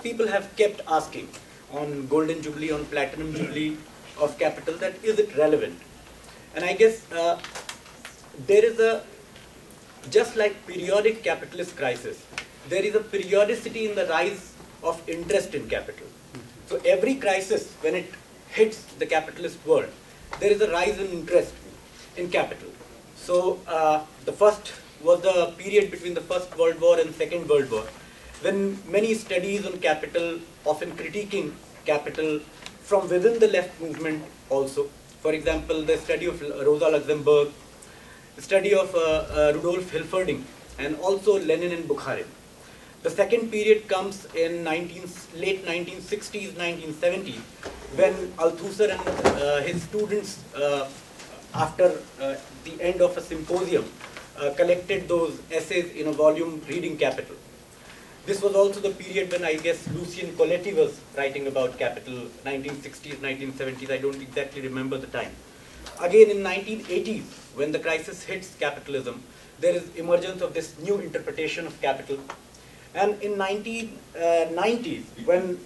people have kept asking on Golden Jubilee, on Platinum Jubilee of Capital, that is it relevant? And I guess uh, there is a, just like periodic capitalist crisis, there is a periodicity in the rise of interest in capital. So every crisis, when it hits the capitalist world, there is a rise in interest in capital. So uh, the first was the period between the First World War and Second World War, when many studies on capital, often critiquing capital from within the left movement also. For example, the study of Rosa Luxemburg, the study of uh, uh, Rudolf Hilferding, and also Lenin and Bukharin. The second period comes in 19, late 1960s, 1970s, when Althusser and uh, his students, uh, after uh, the end of a symposium, uh, collected those essays in a volume, Reading Capital. This was also the period when I guess Lucio Colletti was writing about capital, 1960s, 1970s, I don't exactly remember the time. Again in 1980s, when the crisis hits capitalism, there is emergence of this new interpretation of capital. And in 1990s, uh, when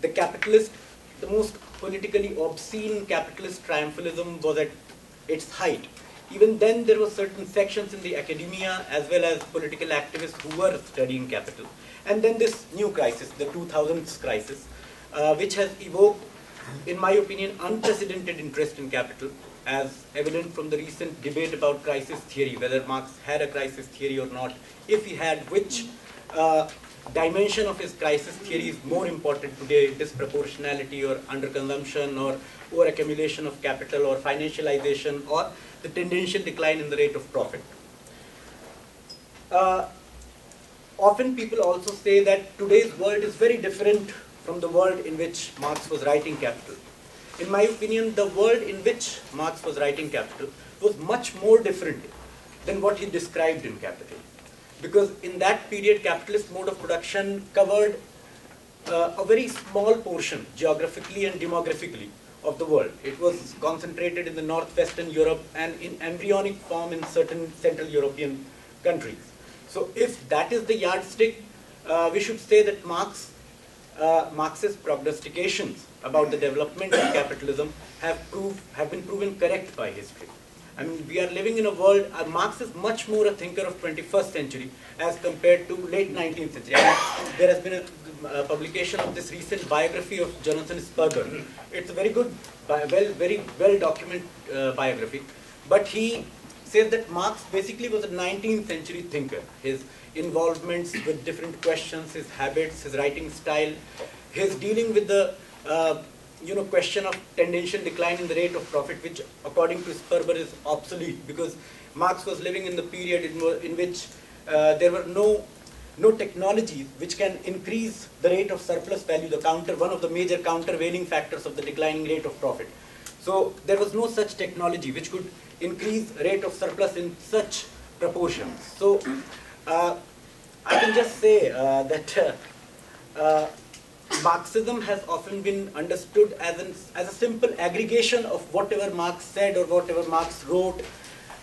the capitalist, the most politically obscene capitalist triumphalism was at its height, even then there were certain sections in the academia as well as political activists who were studying capital. And then this new crisis, the 2000s crisis, uh, which has evoked, in my opinion, unprecedented interest in capital, as evident from the recent debate about crisis theory, whether Marx had a crisis theory or not. If he had, which uh, dimension of his crisis theory is more important today, disproportionality or underconsumption or overaccumulation of capital or financialization or the tendential decline in the rate of profit. uh, often people also say that today's world is very different from the world in which Marx was writing Capital. In my opinion, the world in which Marx was writing Capital was much more different than what he described in Capital. Because in that period, capitalist mode of production covered uh, a very small portion, geographically and demographically, of the world. It was concentrated in the northwestern Europe and in embryonic form in certain Central European countries. So if that is the yardstick, uh, we should say that Marx, uh, Marx's prognostications about the development of capitalism have, proved, have been proven correct by history. I mean, we are living in a world, uh, Marx is much more a thinker of 21st century as compared to late 19th century. there has been a, a, publication of this recent biography of Jonathan Sperber. It's a very good, well, very well documented uh, biography. But he says that Marx basically was a 19th century thinker. His involvements with different questions, his habits, his writing style, his dealing with the uh, you know, question of tendential decline in the rate of profit, which according to Sperber is obsolete because Marx was living in the period in, in which uh, there were no no technologies which can increase the rate of surplus value, the counter, one of the major countervailing factors of the declining rate of profit. So there was no such technology which could increase rate of surplus in such proportions. So uh, I can just say uh, that uh, uh Marxism has often been understood as, an, as a simple aggregation of whatever Marx said or whatever Marx wrote.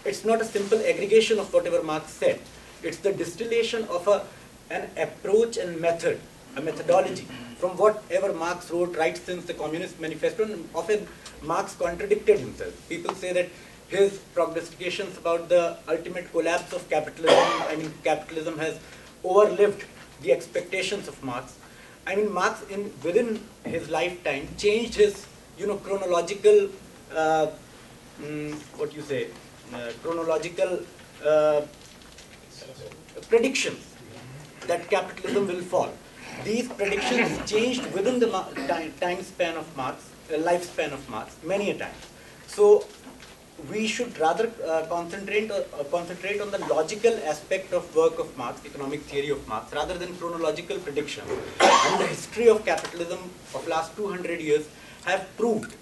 It's not a simple aggregation of whatever Marx said. It's the distillation of a, an approach and method, a methodology from whatever Marx wrote right since the Communist Manifesto. And often Marx contradicted himself. People say that his prognostications about the ultimate collapse of capitalism, I mean capitalism has overlived the expectations of Marx. I mean, Marx, in within his lifetime, changed his, you know, chronological, uh, mm, what you say, uh, chronological uh, predictions that capitalism will fall. These predictions changed within the time, time span of Marx, uh, lifespan of Marx, many a time. So we should rather uh, concentrate uh, concentrate on the logical aspect of work of Marx, economic theory of Marx, rather than chronological prediction. and the history of capitalism of last 200 years have proved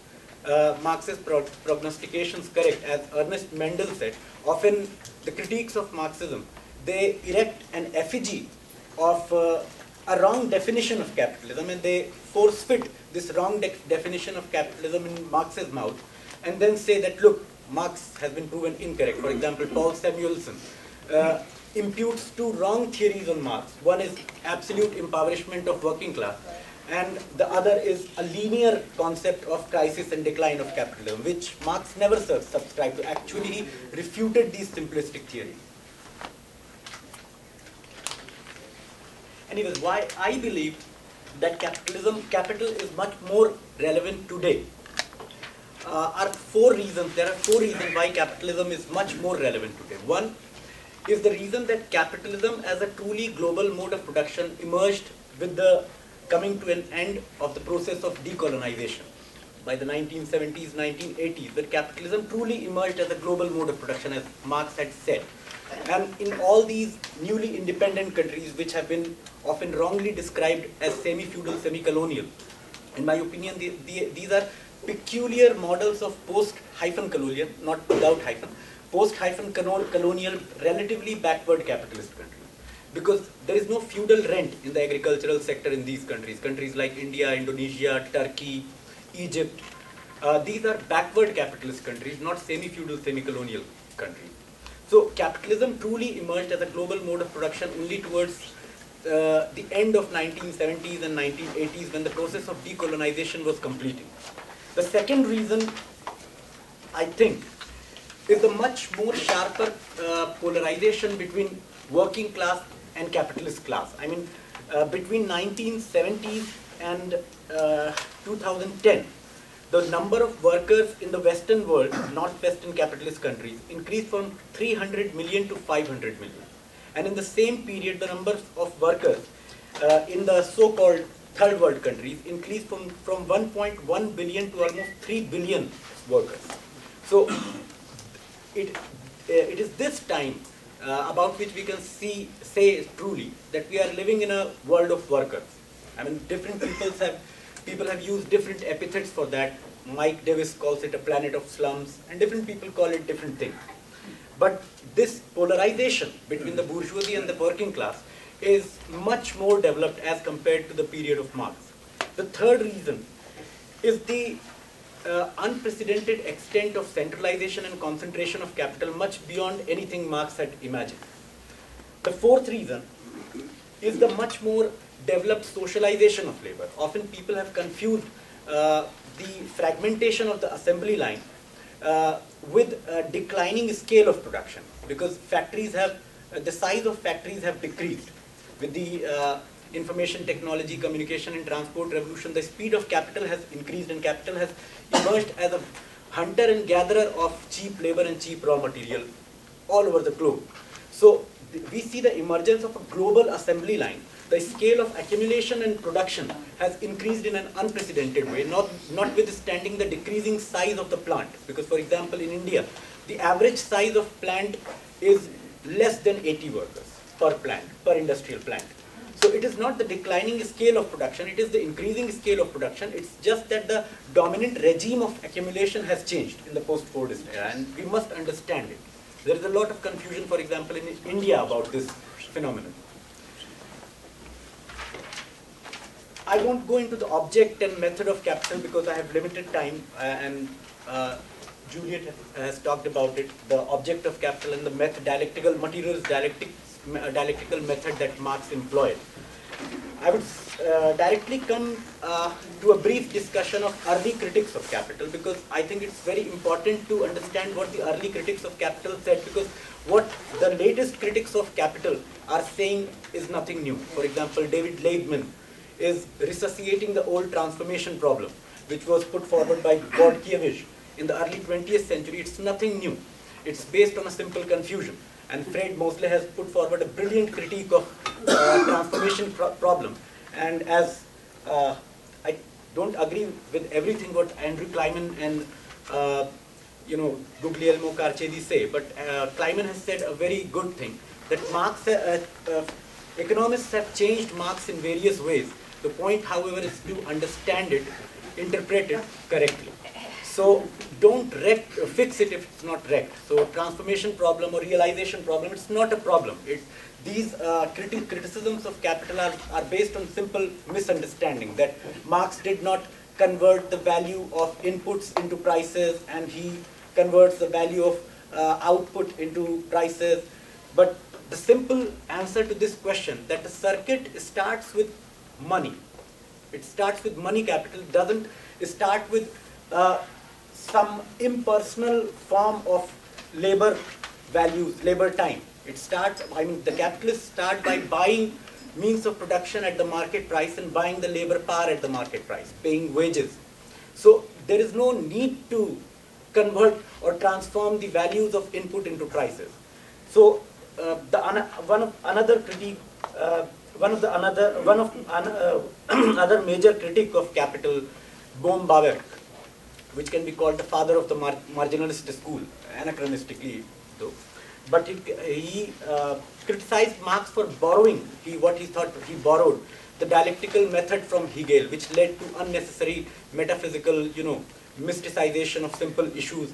uh, Marx's pro prognostications correct. As Ernest Mandel said, often the critiques of Marxism, they erect an effigy of uh, a wrong definition of capitalism and they force fit this wrong de definition of capitalism in Marx's mouth and then say that, look, Marx has been proven incorrect. For example, Paul Samuelson uh, imputes two wrong theories on Marx. One is absolute impoverishment of working class, and the other is a linear concept of crisis and decline of capitalism, which Marx never subscribed to. Actually, he refuted these simplistic theories. Anyways, why I believe that capitalism, capital is much more relevant today uh, are four reasons. There are four reasons why capitalism is much more relevant today. One is the reason that capitalism as a truly global mode of production emerged with the coming to an end of the process of decolonization by the 1970s, 1980s, that capitalism truly emerged as a global mode of production, as Marx had said. And in all these newly independent countries, which have been often wrongly described as semi-feudal, semi-colonial, in my opinion, the, the, these are peculiar models of post-colonial, not without hyphen, post-colonial, relatively backward capitalist countries. Because there is no feudal rent in the agricultural sector in these countries. Countries like India, Indonesia, Turkey, Egypt. Uh, these are backward capitalist countries, not semi-feudal, semi-colonial countries. So capitalism truly emerged as a global mode of production only towards uh, the end of 1970s and 1980s when the process of decolonization was completing. The second reason, I think, is the much more sharper uh, polarization between working class and capitalist class. I mean, uh, between 1970s and uh, 2010, the number of workers in the Western world, not Western capitalist countries, increased from 300 million to 500 million. And in the same period, the number of workers uh, in the so-called third world countries increased from, from 1.1 billion to almost 3 billion workers. So it, uh, it is this time uh, about which we can see, say truly that we are living in a world of workers. I mean, different peoples have, people have used different epithets for that. Mike Davis calls it a planet of slums, and different people call it different things. But this polarization between the bourgeoisie and the working class is much more developed as compared to the period of Marx. The third reason is the uh, unprecedented extent of centralization and concentration of capital much beyond anything Marx had imagined. The fourth reason is the much more developed socialization of labor. Often people have confused uh, the fragmentation of the assembly line uh, with a declining scale of production because factories have, uh, the size of factories have decreased. With the uh, information technology, communication and transport revolution, the speed of capital has increased and capital has emerged as a hunter and gatherer of cheap labor and cheap raw material all over the globe. So we see the emergence of a global assembly line. The scale of accumulation and production has increased in an unprecedented way, not, notwithstanding the decreasing size of the plant. Because for example, in India, the average size of plant is less than 80 workers per plant, per industrial plant. So it is not the declining scale of production, it is the increasing scale of production. It's just that the dominant regime of accumulation has changed in the post-Fordist era and we must understand it. There is a lot of confusion, for example, in India about this phenomenon. I won't go into the object and method of capital because I have limited time uh, and uh, Juliet has talked about it, the object of capital and the method, dialectical materials dialectic, dialectical method that Marx employed. I would uh, directly come uh, to a brief discussion of early critics of capital because I think it's very important to understand what the early critics of capital said because what the latest critics of capital are saying is nothing new. For example, David Laibman is resuscitating the old transformation problem which was put forward by Bortkiewicz in the early 20th century. It's nothing new. It's based on a simple confusion. And Fred Moseley has put forward a brilliant critique of uh, transformation pro problem. And as uh, I don't agree with everything what Andrew Kliman and uh, you know Guglielmo Carchedi say, but uh, Kliman has said a very good thing that Marx, uh, uh, economists have changed Marx in various ways. The point, however, is to understand it, interpret it correctly. So don't wreck, fix it if it's not wrecked. So transformation problem or realization problem, it's not a problem. It, these uh, criti criticisms of capital are, are based on simple misunderstanding that Marx did not convert the value of inputs into prices and he converts the value of uh, output into prices. But the simple answer to this question that the circuit starts with money. It starts with money capital, doesn't start with uh, some impersonal form of labor values, labor time. It starts, I mean, the capitalists start by buying means of production at the market price and buying the labor power at the market price, paying wages. So there is no need to convert or transform the values of input into prices. So uh, the one of another critique, uh, one of the another one of an, uh, *clears throat* major critique of capital, Böhm-Bawerk, which can be called the father of the mar marginalist school, anachronistically though. But he, he uh, criticized Marx for borrowing he, what he thought he borrowed the dialectical method from Hegel, which led to unnecessary metaphysical, you know, mysticization of simple issues.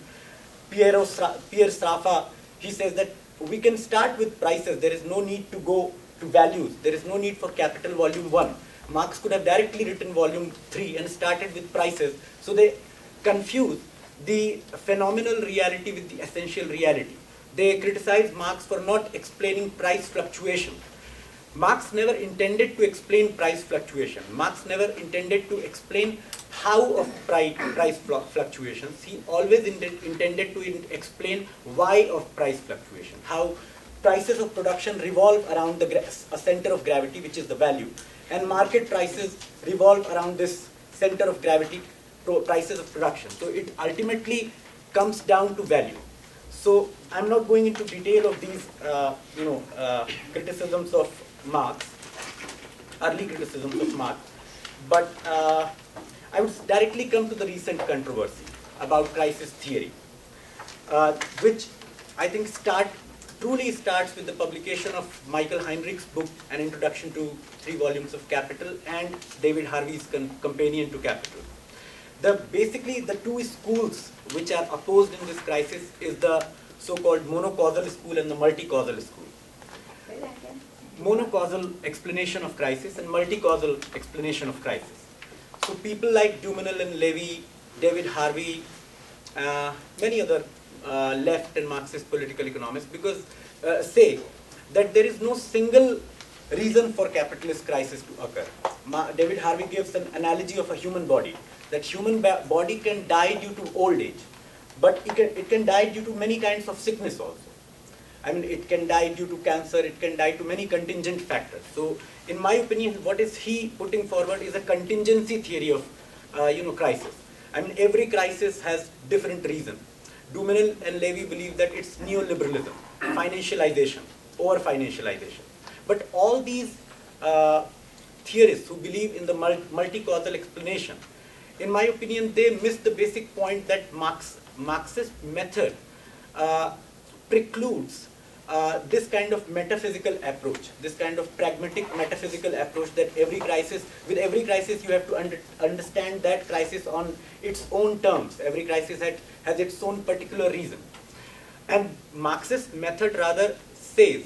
Piero Pierre Sraffa, he says that we can start with prices. There is no need to go to values. There is no need for capital volume 1. Marx could have directly written volume 3 and started with prices. So they confuse the phenomenal reality with the essential reality. They criticize Marx for not explaining price fluctuation. Marx never intended to explain price fluctuation. Marx never intended to explain how of price, fluctuations. He always intended to explain why of price fluctuation, how prices of production revolve around the a center of gravity, which is the value, and market prices revolve around this center of gravity, prices of production. So it ultimately comes down to value. So I'm not going into detail of these, uh, you know, uh, criticisms of Marx, early criticisms of Marx, but uh, I would directly come to the recent controversy about crisis theory, uh, which I think start truly starts with the publication of Michael Heinrich's book, An Introduction to Three Volumes of Capital, and David Harvey's companion to Capital. The, basically, the two schools which are opposed in this crisis is the so-called monocausal school and the multi-causal school. Say that again. Monocausal explanation of crisis and multi-causal explanation of crisis. So people like Duménil and Levy, David Harvey, uh, many other uh, left and Marxist political economists, because uh, say that there is no single reason for capitalist crisis to occur. Ma- David Harvey gives an analogy of a human body, that human body can die due to old age, but it can, it can die due to many kinds of sickness also. I mean, it can die due to cancer, it can die to many contingent factors. So, in my opinion, what is he putting forward is a contingency theory of, uh, you know, crisis. I mean, every crisis has different reasons. Duménil and Levy believe that it's neoliberalism, financialization, over financialization. But all these uh, theorists who believe in the multi-causal explanation, in my opinion, they miss the basic point that Marx, Marxist method uh, precludes uh, this kind of metaphysical approach, this kind of pragmatic metaphysical approach that every crisis, with every crisis you have to under, understand that crisis on its own terms. Every crisis had, has its own particular reason. And Marxist method rather says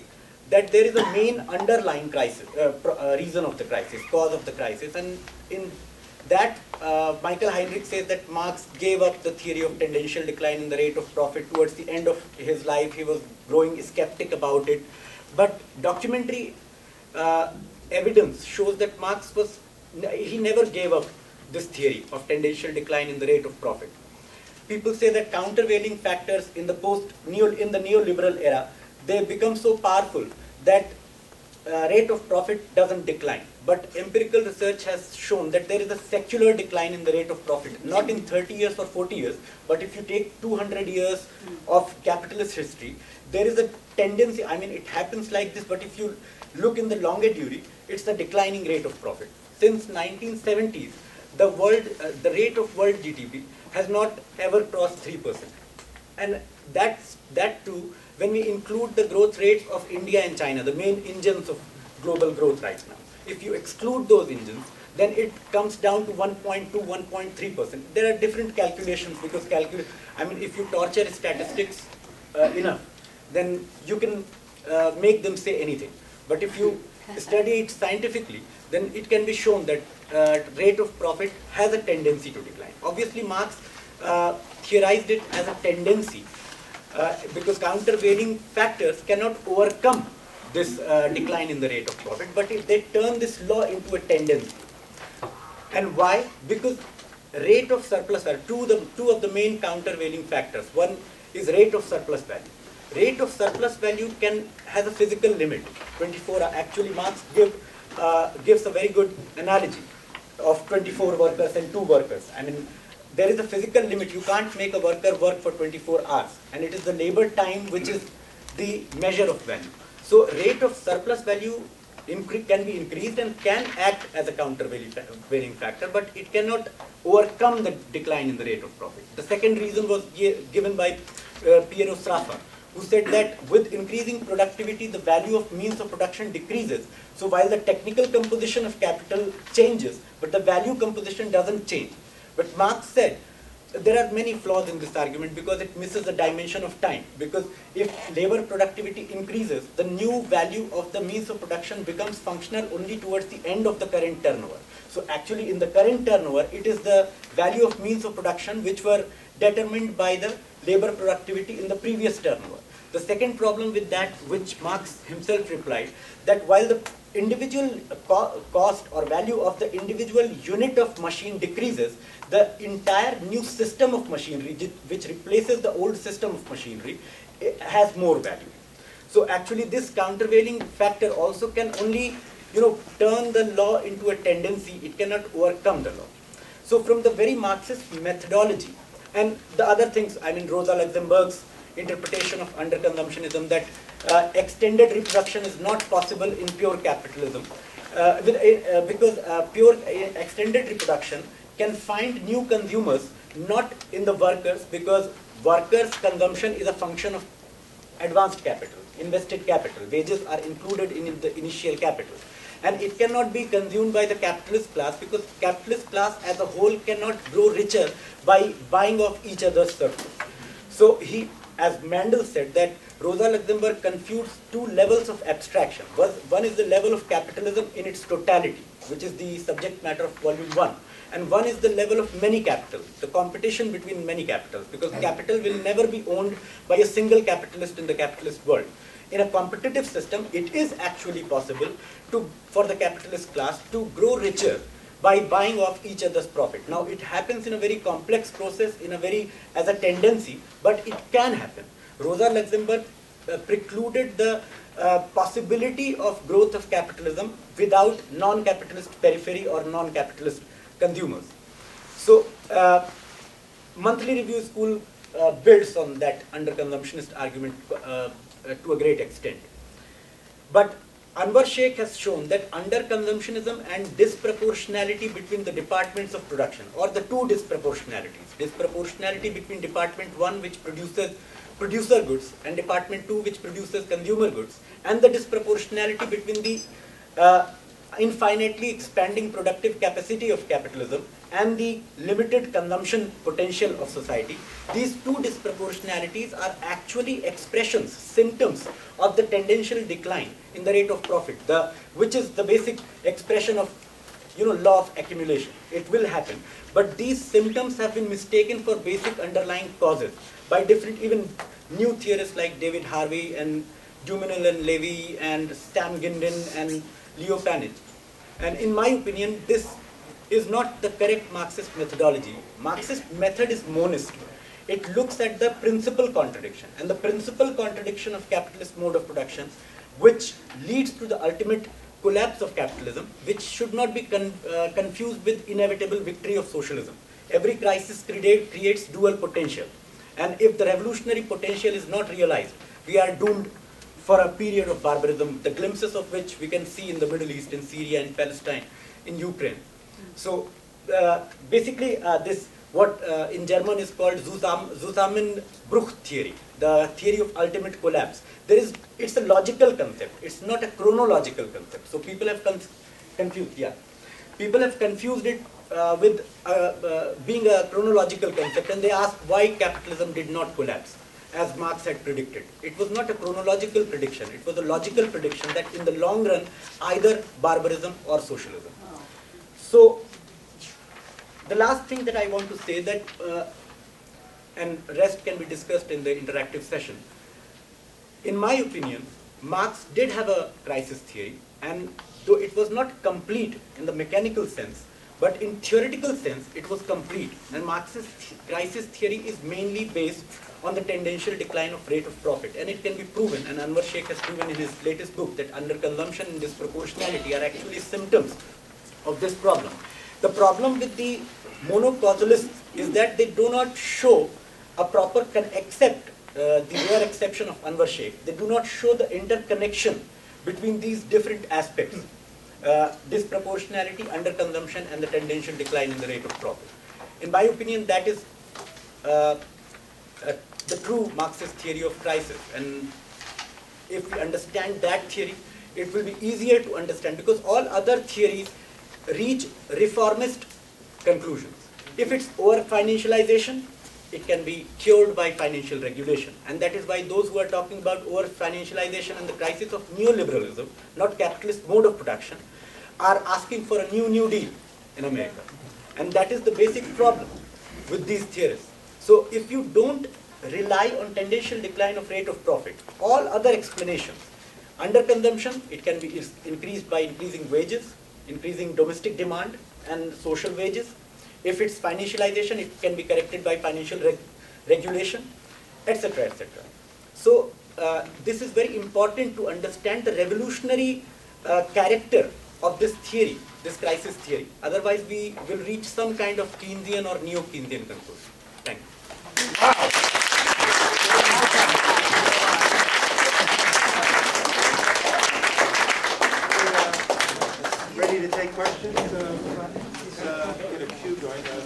that there is a main underlying crisis, uh, uh, reason of the crisis, cause of the crisis, and in that uh, Michael Heinrich says that Marx gave up the theory of tendential decline in the rate of profit towards the end of his life. He was growing skeptic about it, but documentary uh, evidence shows that Marx was he never gave up this theory of tendential decline in the rate of profit. People say that countervailing factors in the post neo in the neoliberal era they become so powerful that uh, rate of profit doesn't decline but empirical research has shown that there is a secular decline in the rate of profit not in 30 years or 40 years but if you take 200 years of capitalist history there is a tendency i mean it happens like this but if you look in the longitude it's the declining rate of profit since 1970s the world uh, the rate of world gdp has not ever crossed 3%. And that's, that too, when we include the growth rates of India and China, the main engines of global growth right now. If you exclude those engines, then it comes down to 1.2, 1.3%. There are different calculations because calcul I mean, if you torture statistics uh, enough, then you can uh, make them say anything. But if you *laughs* study it scientifically, then it can be shown that uh, rate of profit has a tendency to decline. Obviously, Marx uh, theorized it as a tendency uh, because countervailing factors cannot overcome this uh, decline in the rate of profit, but it, they turn this law into a tendency. And why? Because rate of surplus value, two, the, two of the main countervailing factors. One is rate of surplus value. Rate of surplus value can has a physical limit. 24 actually Marx give, uh, gives a very good analogy of 24 workers and two workers. I mean, there is a physical limit. You can't make a worker work for 24 hours. And it is the labor time which is the measure of value. So rate of surplus value can be increased and can act as a countervailing factor, but it cannot overcome the decline in the rate of profit. The second reason was given by uh, Piero Sraffa, who said that with increasing productivity, the value of means of production decreases. So while the technical composition of capital changes, but the value composition doesn't change. But Marx said there are many flaws in this argument because it misses the dimension of time. Because if labor productivity increases, the new value of the means of production becomes functional only towards the end of the current turnover. So actually in the current turnover, it is the value of means of production which were determined by the labor productivity in the previous turnover. The second problem with that, which Marx himself replied, that while the individual co- cost or value of the individual unit of machine decreases, the entire new system of machinery, which replaces the old system of machinery, eh, has more value. So actually this countervailing factor also can only, you know, turn the law into a tendency, it cannot overcome the law. So from the very Marxist methodology, and the other things, I mean Rosa Luxemburg's interpretation of underconsumptionism that uh, extended reproduction is not possible in pure capitalism. Uh, with, uh, because uh, pure uh, extended reproduction can find new consumers not in the workers because workers' consumption is a function of advanced capital, invested capital. Wages are included in the initial capital. And it cannot be consumed by the capitalist class because capitalist class as a whole cannot grow richer by buying off each other's surplus. So he, as Mandel said, that Rosa Luxemburg confused two levels of abstraction. One is the level of capitalism in its totality, which is the subject matter of volume one. And one is the level of many capitals, the competition between many capitals, because capital will never be owned by a single capitalist in the capitalist world. In a competitive system, it is actually possible to, for the capitalist class to grow richer by buying off each other's profit. Now, it happens in a very complex process, in a very, as a tendency, but it can happen. Rosa Luxemburg uh, precluded the uh, possibility of growth of capitalism without non-capitalist periphery or non-capitalist consumers. So, uh, monthly review school uh, builds on that underconsumptionist argument uh, uh, to a great extent. But Anwar Shaikh has shown that underconsumptionism and disproportionality between the departments of production, or the two disproportionalities, disproportionality between department one which produces producer goods and department two which produces consumer goods, and the disproportionality between the uh, infinitely expanding productive capacity of capitalism and the limited consumption potential of society, these two disproportionalities are actually expressions, symptoms of the tendential decline in the rate of profit, the, which is the basic expression of you know, law of accumulation. It will happen. But these symptoms have been mistaken for basic underlying causes by different, even new theorists like David Harvey and Duménil and Levy and Stan Gindin and Leo Panitch. And in my opinion, this is not the correct Marxist methodology. Marxist method is monist. It looks at the principal contradiction. And the principal contradiction of capitalist mode of production, which leads to the ultimate collapse of capitalism, which should not be con uh, confused with inevitable victory of socialism. Every crisis creates dual potential. And if the revolutionary potential is not realized, we are doomed for a period of barbarism, the glimpses of which we can see in the Middle East, in Syria, in Palestine, in Ukraine. So uh, basically uh, this, what uh, in German is called Zusammenbruch theory, the theory of ultimate collapse. There is, it's a logical concept, it's not a chronological concept. So people have con confused, yeah. People have confused it uh, with uh, uh, being a chronological concept and they ask why capitalism did not collapse as Marx had predicted. It was not a chronological prediction, it was a logical prediction that in the long run, either barbarism or socialism. So, the last thing that I want to say that, uh, and rest can be discussed in the interactive session. In my opinion, Marx did have a crisis theory, and though it was not complete in the mechanical sense, but in theoretical sense, it was complete. And Marx's crisis theory is mainly based on the tendential decline of rate of profit. And it can be proven, and Anwar Shaikh has proven in his latest book, that underconsumption and disproportionality are actually symptoms of this problem. The problem with the monocausalists is that they do not show a proper, except uh, the rare exception of Anwar Shaikh, they do not show the interconnection between these different aspects. Uh, disproportionality, underconsumption, and the tendential decline in the rate of profit. In my opinion, that is uh, uh, the true Marxist theory of crisis. And if we understand that theory, it will be easier to understand because all other theories reach reformist conclusions. If it's over financialization, it can be cured by financial regulation. And that is why those who are talking about over financialization and the crisis of neoliberalism, not capitalist mode of production, are asking for a new New Deal in America. And that is the basic problem with these theories. So if you don't rely on tendential decline of rate of profit. All other explanations, under consumption, it can be increased by increasing wages, increasing domestic demand and social wages. If it's financialization, it can be corrected by financial reg regulation, etc., etc. So uh, this is very important to understand the revolutionary uh, character of this theory, this crisis theory. Otherwise, we will reach some kind of Keynesian or neo-Keynesian conclusion. Thank you. Wow. Questions? Uh, let's uh, get a queue going. Uh,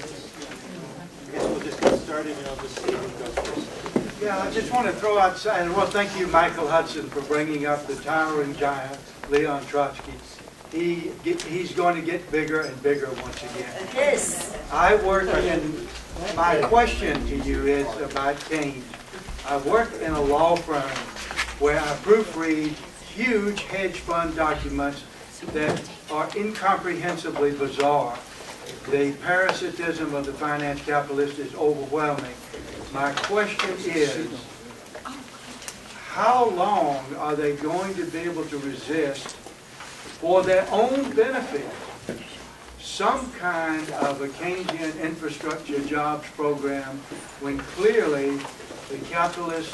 I guess we'll just get started and I'll just see who goes first. Yeah, I just want to throw out, and well, thank you, Michael Hudson, for bringing up the towering giant, Leon Trotsky. He, get- he's going to get bigger and bigger once again. Yes. I work in, my question to you is about Keynes. I work in a law firm where I proofread huge hedge fund documents that are incomprehensibly bizarre. The parasitism of the finance capitalist is overwhelming. My question is, how long are they going to be able to resist, for their own benefit, some kind of a Keynesian infrastructure jobs program when clearly the capitalist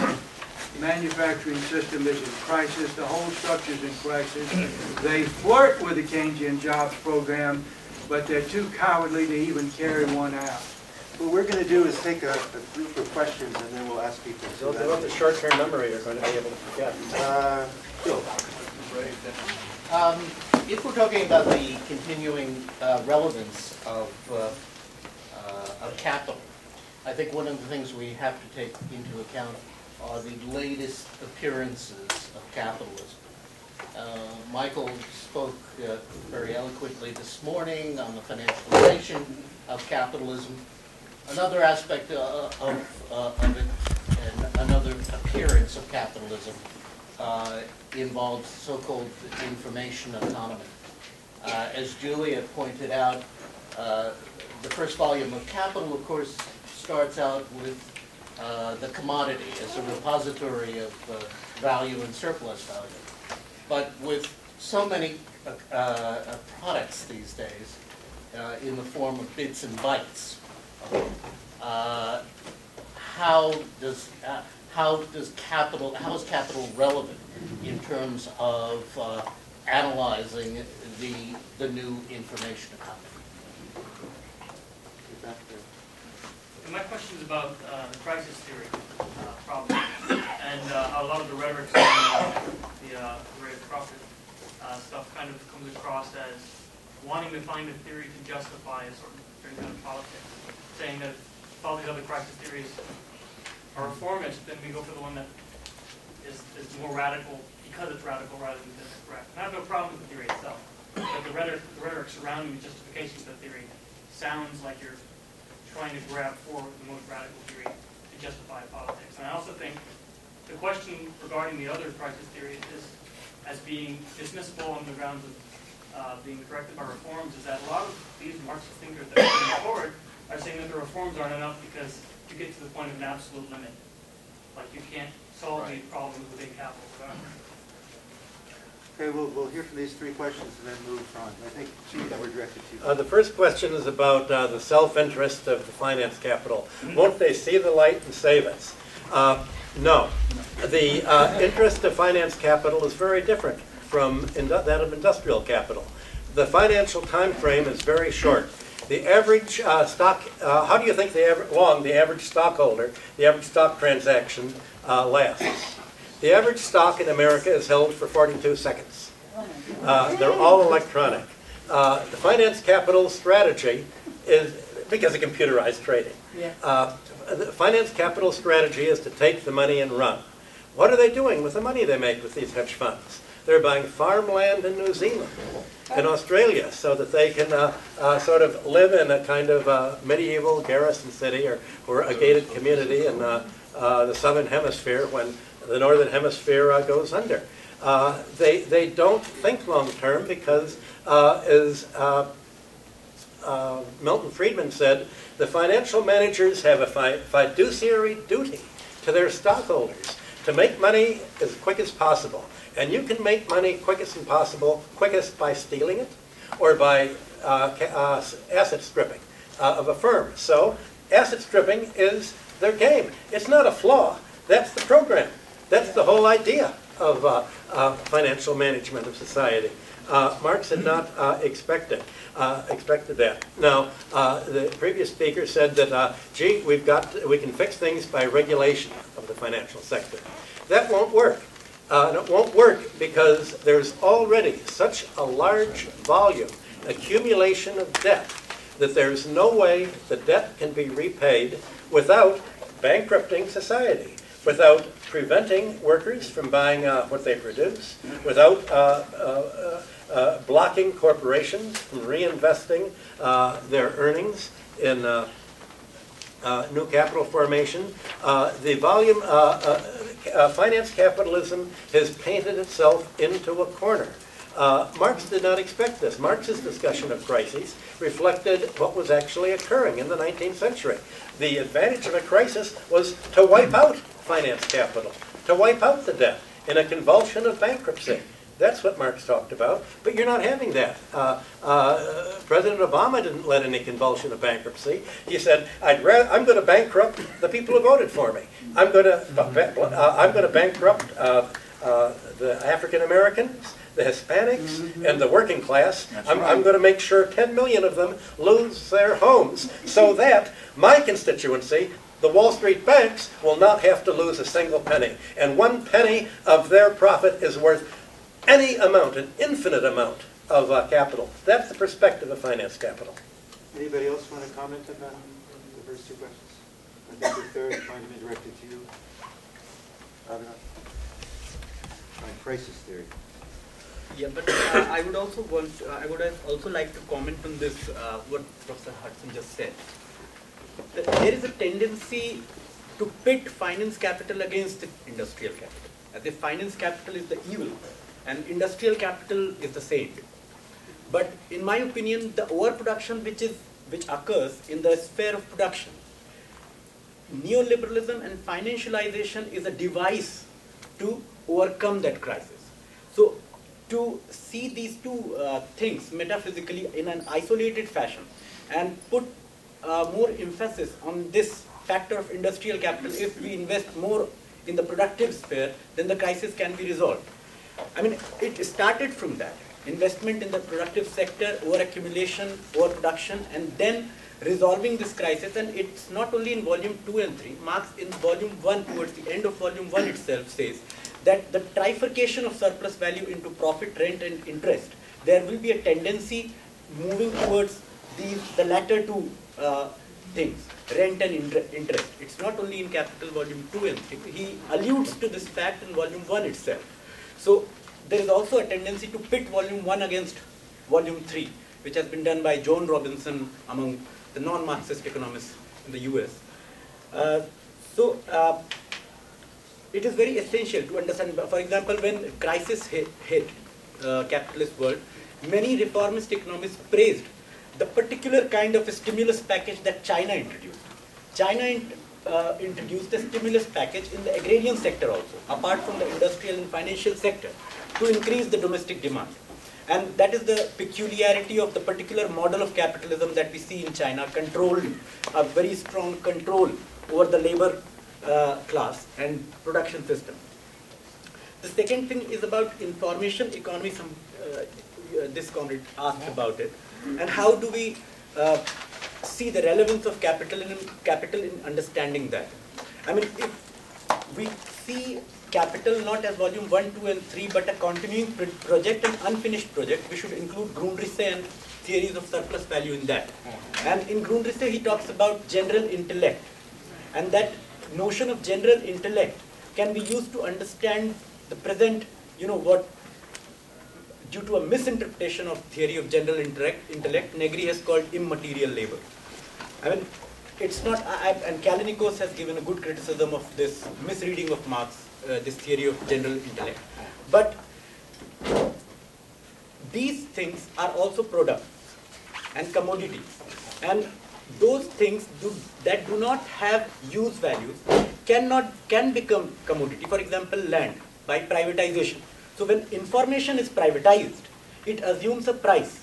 manufacturing system is in crisis, the whole structure is in crisis. They flirt with the Keynesian jobs program, but they're too cowardly to even carry one out. What we're going to do is take a a group of questions and then we'll ask people. to- Those about the short-term memory are going to be able to forget. Uh, Bill? Um, If we're talking about the continuing uh, relevance of, uh, uh, of capital, I think one of the things we have to take into account are the latest appearances of capitalism. Uh, Michael spoke uh, very eloquently this morning on the financialization of capitalism. Another aspect uh, of, uh, of it, and another appearance of capitalism, uh, involves so-called information economy. Uh, As Julia pointed out, uh, the first volume of Capital, of course, starts out with uh, the commodity as a repository of uh, value and surplus value. But with so many uh, uh, products these days, uh, in the form of bits and bytes, how does, how does capital, how is capital relevant in terms of analyzing the, the new information economy? My question is about uh, the crisis theory uh, problem, and uh, a lot of the rhetoric uh, the uh, Ray Crawford uh, stuff kind of comes across as wanting to find a theory to justify a certain kind of politics, saying that if all these other crisis theories are reformist, then we go for the one that is, is more radical because it's radical rather than because correct. And I have no problem with the theory itself, but the rhetoric, the rhetoric surrounding the justification of the theory sounds like you're trying to grab for the most radical theory to justify politics. And I also think the question regarding the other crisis theory is as being dismissible on the grounds of uh, being corrected by reforms is that a lot of these Marxist thinkers that are coming forward are saying that the reforms aren't enough because you get to the point of an absolute limit. Like you can't solve these problems within capital. Okay, we'll, we'll hear from these three questions and then move on. I think two that were directed to you. Uh, The first question is about uh, the self-interest of the finance capital. Won't they see the light and save us? Uh, No. The uh, interest of finance capital is very different from that of industrial capital. The financial time frame is very short. The average uh, stock, uh, how do you think the long the average stockholder, the average stock transaction lasts? The average stock in America is held for 42 seconds. Uh, They're all electronic. Uh, The finance capital strategy is, because of computerized trading. Uh, The finance capital strategy is to take the money and run. What are they doing with the money they make with these hedge funds? They're buying farmland in New Zealand, in Australia, so that they can uh, uh, sort of live in a kind of uh, medieval garrison city or, or a gated community in uh, uh, the southern hemisphere when the northern hemisphere uh, goes under. Uh, They, they don't think long-term because, uh, as uh, uh, Milton Friedman said, the financial managers have a fi- fiduciary duty to their stockholders to make money as quick as possible. And you can make money quickest and possible, quickest by stealing it or by asset stripping of a firm. So asset stripping is their game. It's not a flaw. That's the program. That's the whole idea of uh, uh, financial management of society. Uh, Marx had not uh, expected uh, expected that. Now, uh, the previous speaker said that, gee, we've got we can fix things by regulation of the financial sector. That won't work. And it won't work because there's already such a large volume, accumulation of debt, that there's no way the debt can be repaid without bankrupting society. without preventing workers from buying uh, what they produce, without uh, uh, uh, uh, blocking corporations from reinvesting their earnings in new capital formation. The volume, finance capitalism has painted itself into a corner. Uh, Marx did not expect this. Marx's discussion of crises reflected what was actually occurring in the 19th century. The advantage of a crisis was to wipe out finance capital, to wipe out the debt in a convulsion of bankruptcy. That's what Marx talked about, but you're not having that. Uh, uh, President Obama didn't let any convulsion of bankruptcy. He said, I'd rather, I'm going to bankrupt the people who voted for me. I'm going to, uh, I'm going to bankrupt uh, uh, the African Americans, the Hispanics, and the working class. I'm, I'm going to make sure 10 million of them lose their homes so that my constituency, the Wall Street banks, will not have to lose a single penny. And one penny of their profit is worth any amount, an infinite amount of uh, capital. That's the perspective of finance capital. Anybody else want to comment on the first two questions? I think the third might have been directed to you. Abhinav? On crisis theory. Yeah, but uh, I would also want, uh, I would also like to comment on this, uh, what Professor Hudson just said. There is a tendency to pit finance capital against industrial capital, as if finance capital is the evil and industrial capital is the saint. But in my opinion, the overproduction which is which occurs in the sphere of production, neoliberalism and financialization is a device to overcome that crisis. So to see these two uh, things metaphysically in an isolated fashion and put uh, more emphasis on this factor of industrial capital, if we invest more in the productive sphere, then the crisis can be resolved. I mean, it started from that. Investment in the productive sector, over-accumulation, overproduction, and then resolving this crisis. And it's not only in volume 2 and 3. Marx in volume 1, towards the end of volume 1 itself, says that the trifurcation of surplus value into profit, rent, and interest, there will be a tendency moving towards these, the latter two uh, things, rent and interest. It's not only in Capital Volume 2 and 3. He alludes to this fact in Volume 1 itself. So there is also a tendency to pit volume 1 against volume 3, which has been done by Joan Robinson among the non-Marxist economists in the US. Uh, so uh, it is very essential to understand, for example, when crisis hit, hit uh, capitalist world, many reformist economists praised the particular kind of stimulus package that China introduced. China uh, introduced a stimulus package in the agrarian sector also, apart from the industrial and financial sector, to increase the domestic demand. And that is the peculiarity of the particular model of capitalism that we see in China, controlled, a very strong control over the labor uh, class and production system. The second thing is about information economy. Some, uh, this comrade asked about it. And how do we uh, see the relevance of capital in, capital in understanding that. I mean, if we see capital not as volume 1, 2 and 3, but a continuing project and unfinished project, we should include Grundrisse and theories of surplus value in that. And in Grundrisse, he talks about general intellect. And that notion of general intellect can be used to understand the present, you know, what due to a misinterpretation of theory of general intellect, intellect Negri has called immaterial labor. I mean, it's not, I, and Callinicos has given a good criticism of this misreading of Marx, uh, this theory of general intellect. But these things are also products and commodities. And those things do, that do not have use values cannot, can become commodity. For example, land by privatization. So when information is privatized, it assumes a price.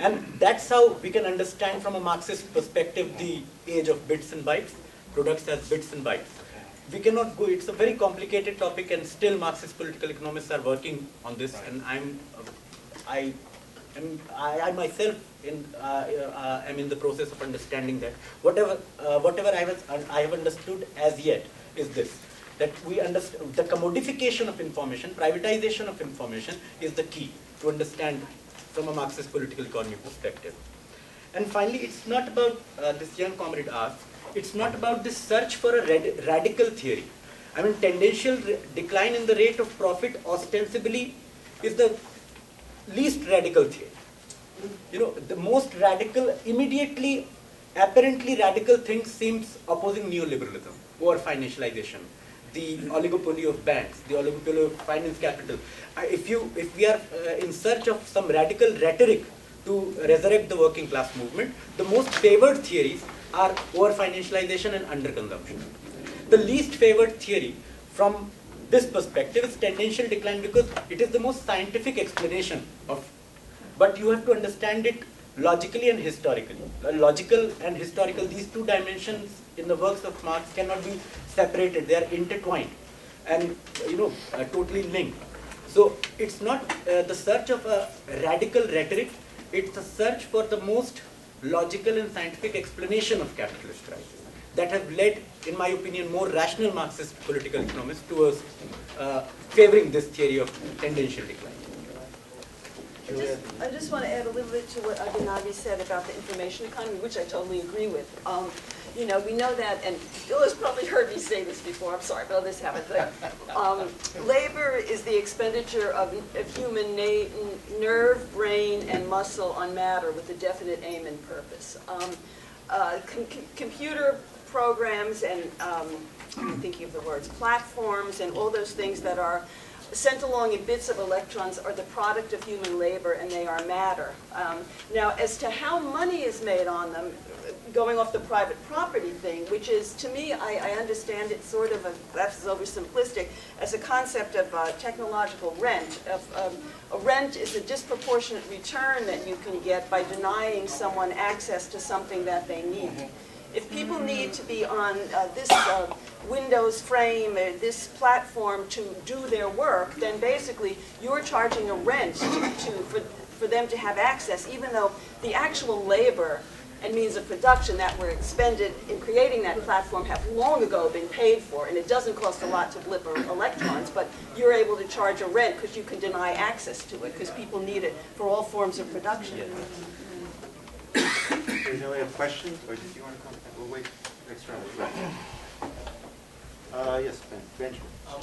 And that's how we can understand from a Marxist perspective the age of bits and bytes, products as bits and bytes. We cannot go, it's a very complicated topic and still Marxist political economists are working on this and I'm, I, I, I myself in, uh, uh, am in the process of understanding that. Whatever, uh, whatever I, was, I have understood as yet is this that we understand the commodification of information, privatization of information is the key to understand from a Marxist political economy perspective. And finally, it's not about, uh, this young comrade asked, it's not about this search for a rad radical theory. I mean, tendential decline in the rate of profit ostensibly is the least radical theory. You know, the most radical, immediately, apparently radical thing seems opposing neoliberalism or financialization, the oligopoly of banks, the oligopoly of finance capital. Uh, If you, if we are uh, in search of some radical rhetoric to resurrect the working class movement, the most favored theories are over financialization and underconsumption. The least favored theory from this perspective is tendential decline because it is the most scientific explanation of, but you have to understand it logically and historically. Logical and historical, these two dimensions in the works of Marx cannot be separated, they are intertwined and, you know, uh, totally linked. So it's not uh, the search of a radical rhetoric, it's a search for the most logical and scientific explanation of capitalist crisis that have led, in my opinion, more rational Marxist political economists towards uh, favoring this theory of tendential decline. I just, I just want to add a little bit to what Aguinaldo said about the information economy, which I totally agree with. Um, you know, we know that, and Bill has probably heard me say this before, I'm sorry, but have it. But, um, labor is the expenditure of, of human nerve, brain, and muscle on matter with a definite aim and purpose. Um, uh, com- computer programs and, um, I'm thinking of the words, platforms and all those things that are sent along in bits of electrons are the product of human labor and they are matter. Um, now, as to how money is made on them, going off the private property thing, which is, to me, I, I understand it sort of, a, that's oversimplistic, as a concept of uh, technological rent. Of, um, a rent is a disproportionate return that you can get by denying someone access to something that they need. If people need to be on uh, this uh, Windows frame, uh, this platform to do their work, then basically you're charging a rent to, to, for, for them to have access, even though the actual labor and means of production that were expended in creating that platform have long ago been paid for, and it doesn't cost a lot to blip or electrons, but you're able to charge a rent because you can deny access to it, because people need it for all forms of production. There's no other questions, or did you want to come? We'll wait next round. Uh, yes, Ben, Benjamin. Um,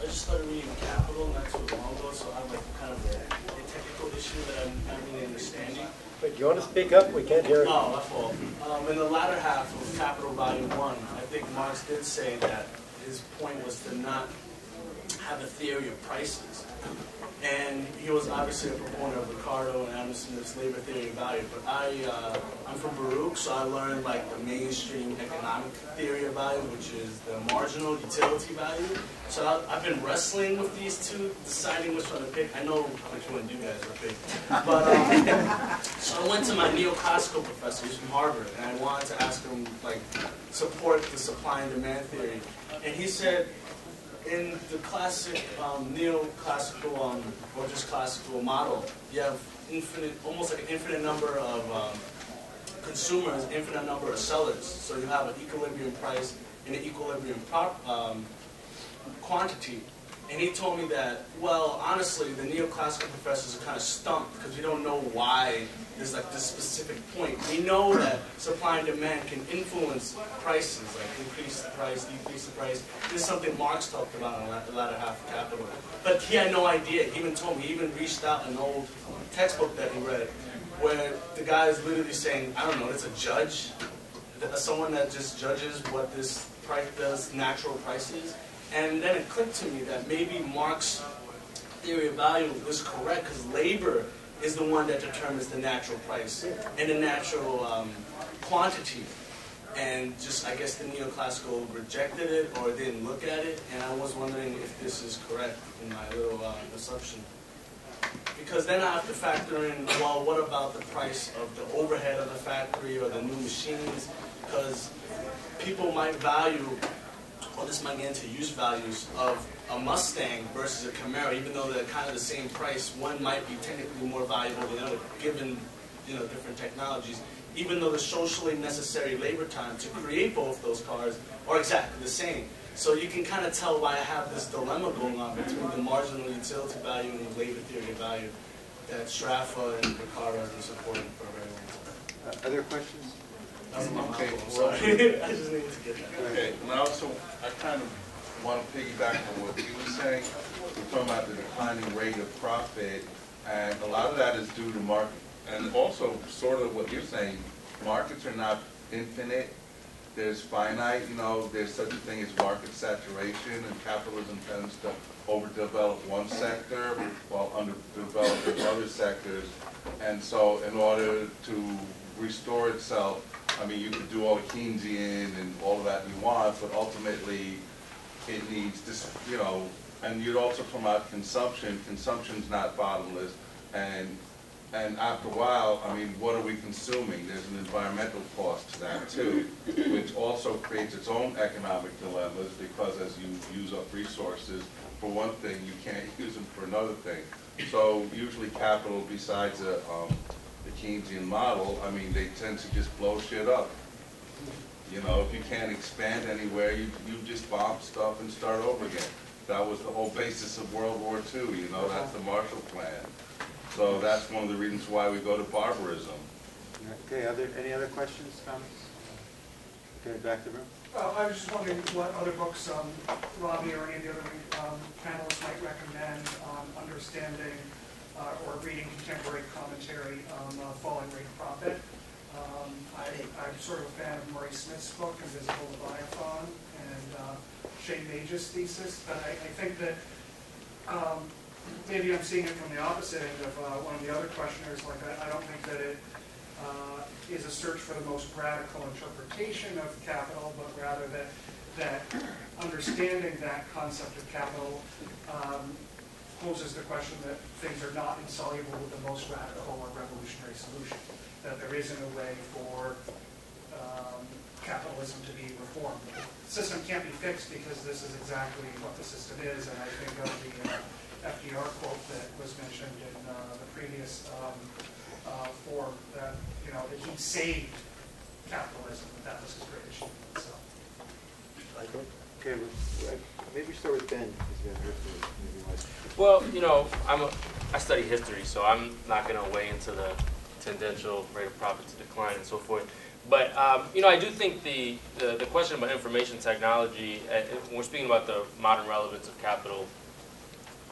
I just started reading Capital not too long ago, so I have like kind of a, a technical issue that I'm not really understanding. But do you want to speak up? We can't hear you. Oh, my fault. Um, in the latter half of Capital Volume One, I think Marx did say that his point was to not have a theory of prices. And he was obviously a proponent of Ricardo and Adam Smith's labor theory of value. But I, uh, I'm from Baruch, so I learned like the mainstream economic theory of value, which is the marginal utility value. So I, I've been wrestling with these two, deciding which one to pick. I know which one you guys are pick. But um, so I went to my neoclassical professor, he's from Harvard, and I wanted to ask him like support the supply and demand theory. And he said, in the classic um, neoclassical um, or just classical model, you have infinite, almost like an infinite number of um, consumers, infinite number of sellers. So you have an equilibrium price and an equilibrium prop, um, quantity. And he told me that, well, honestly, the neoclassical professors are kind of stumped because we don't know why there's like this specific point. We know that supply and demand can influence prices, like increase the price, decrease the price. This is something Marx talked about in the la- the latter half of Capital. But he had no idea. He even told me, he even reached out an old textbook that he read where the guy is literally saying, I don't know, it's a judge, someone that just judges what this price does, natural prices. And then it clicked to me that maybe Marx's theory of value was correct because labor is the one that determines the natural price and the natural um, quantity. And just, I guess the neoclassical rejected it or didn't look at it. And I was wondering if this is correct in my little uh, assumption. Because then I have to factor in, well, what about the price of the overhead of the factory or the new machines? Because people might value, or this might get into use values of a Mustang versus a Camaro, even though they're kind of the same price, one might be technically more valuable than the other, given you know different technologies. Even though the socially necessary labor time to create both those cars are exactly the same. So you can kind of tell why I have this dilemma going on between the marginal utility value and the labor theory of value that Sraffa and Ricardo have been supporting for a very long time. Uh, Other questions? That's my Okay, mouthful, I'm sorry. *laughs* I just needed to get that. Okay, and also, I kind of want to piggyback on what you were saying. We're talking about the declining rate of profit, and a lot of that is due to market, and also sort of what you're saying, markets are not infinite. There's finite, you know, there's such a thing as market saturation, and capitalism tends to overdevelop one sector while underdeveloping other sectors. And so in order to restore itself, I mean, you could do all Keynesian and all of that you want, but ultimately, it needs this, you know, and you'd also promote consumption, consumption's not bottomless, and, and after a while, I mean, what are we consuming? There's an environmental cost to that too, which also creates its own economic dilemmas, because as you use up resources, for one thing, you can't *laughs* use them for another thing. So usually capital, besides a, um, the Keynesian model, I mean, they tend to just blow shit up. You know, if you can't expand anywhere, you, you just bomb stuff and start over again. That was the whole basis of World War II, you know, that's the Marshall Plan. So that's one of the reasons why we go to barbarism. Okay, other, any other questions, comments? Okay, back to the room. Uh, I was just wondering what other books um, Robbie or any of the other um, panelists might recommend on understanding uh, or reading contemporary commentary on uh, falling rate of profit. Um, I, I'm sort of a fan of Murray Smith's book, Invisible Leviathan, and uh, Shane Mage's thesis, but I, I think that um, maybe I'm seeing it from the opposite end of uh, one of the other questioners, like I, I don't think that it uh, is a search for the most radical interpretation of capital, but rather that, that understanding that concept of capital um, poses the question that things are not insoluble with the most radical or revolutionary solution, that there isn't a way for um, capitalism to be reformed. The system can't be fixed because this is exactly what the system is, and I think of the uh, FDR quote that was mentioned in uh, the previous um, uh, form that, you know, that he saved capitalism, that that was his great achievement, so. Okay, maybe we start with Ben, because Ben heard the, maybe wants- Well, you know, I'm a, I study history, so I'm not going to weigh into the tendential rate of profit to decline and so forth. But um, you know, I do think the, the, the question about information technology, uh, we're speaking about the modern relevance of capital,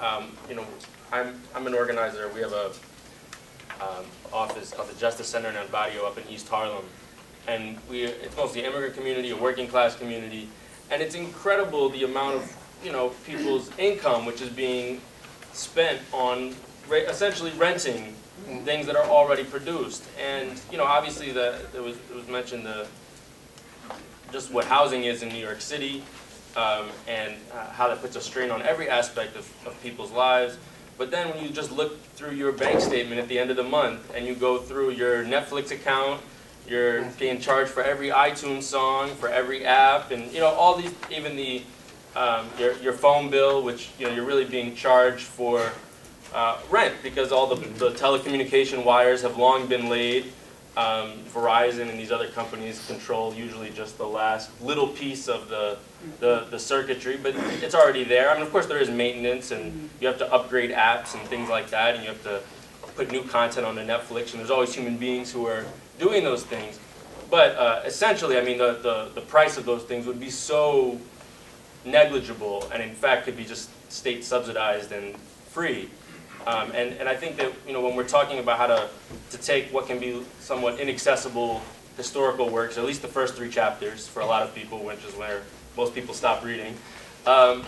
um, you know, I'm I'm an organizer. We have a um, office called the Justice Center in El Barrio up in East Harlem, and we it's mostly immigrant community, a working class community, and it's incredible the amount of you know people's income which is being spent on essentially renting things that are already produced. And you know, obviously, the there was it was mentioned the just what housing is in New York City, um, and uh, how that puts a strain on every aspect of, of people's lives. But then when you just look through your bank statement at the end of the month, and you go through your Netflix account, you're being charged for every iTunes song, for every app, and you know all these, even the um, your your phone bill, which you know you're really being charged for uh, rent because all the, the telecommunication wires have long been laid. Um, Verizon and these other companies control usually just the last little piece of the, the, the circuitry, but it's already there. I mean, of course, there is maintenance, and you have to upgrade apps and things like that, and you have to put new content onto Netflix, and there's always human beings who are doing those things. But uh, essentially, I mean, the, the, the price of those things would be so negligible, and in fact, could be just state subsidized and free. Um, and, and I think that you know when we're talking about how to, to take what can be somewhat inaccessible historical works, at least the first three chapters for a lot of people, which is where most people stop reading, um,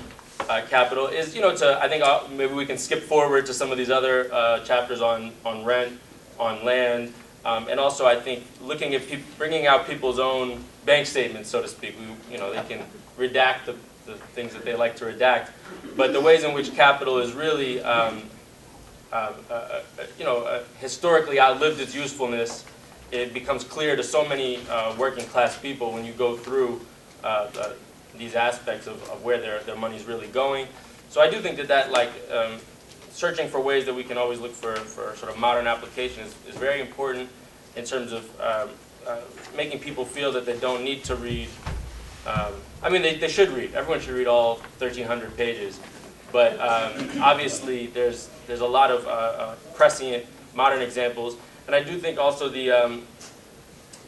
uh, capital is you know to I think uh, maybe we can skip forward to some of these other uh, chapters on on rent, on land, um, and also I think looking at bringing out people's own bank statements, so to speak. We, you know they can redact the, the things that they like to redact, but the ways in which capital is really um, uh, uh, you know, uh, historically outlived its usefulness, it becomes clear to so many uh, working class people when you go through uh, these aspects of, of, where their, their money is really going. So I do think that that like um, searching for ways that we can always look for, for sort of modern application is, is very important in terms of um, making people feel that they don't need to read. Um, I mean, they, they should read. Everyone should read all 1,300 pages. But um, obviously, there's there's a lot of uh, uh, prescient modern examples, and I do think also the um,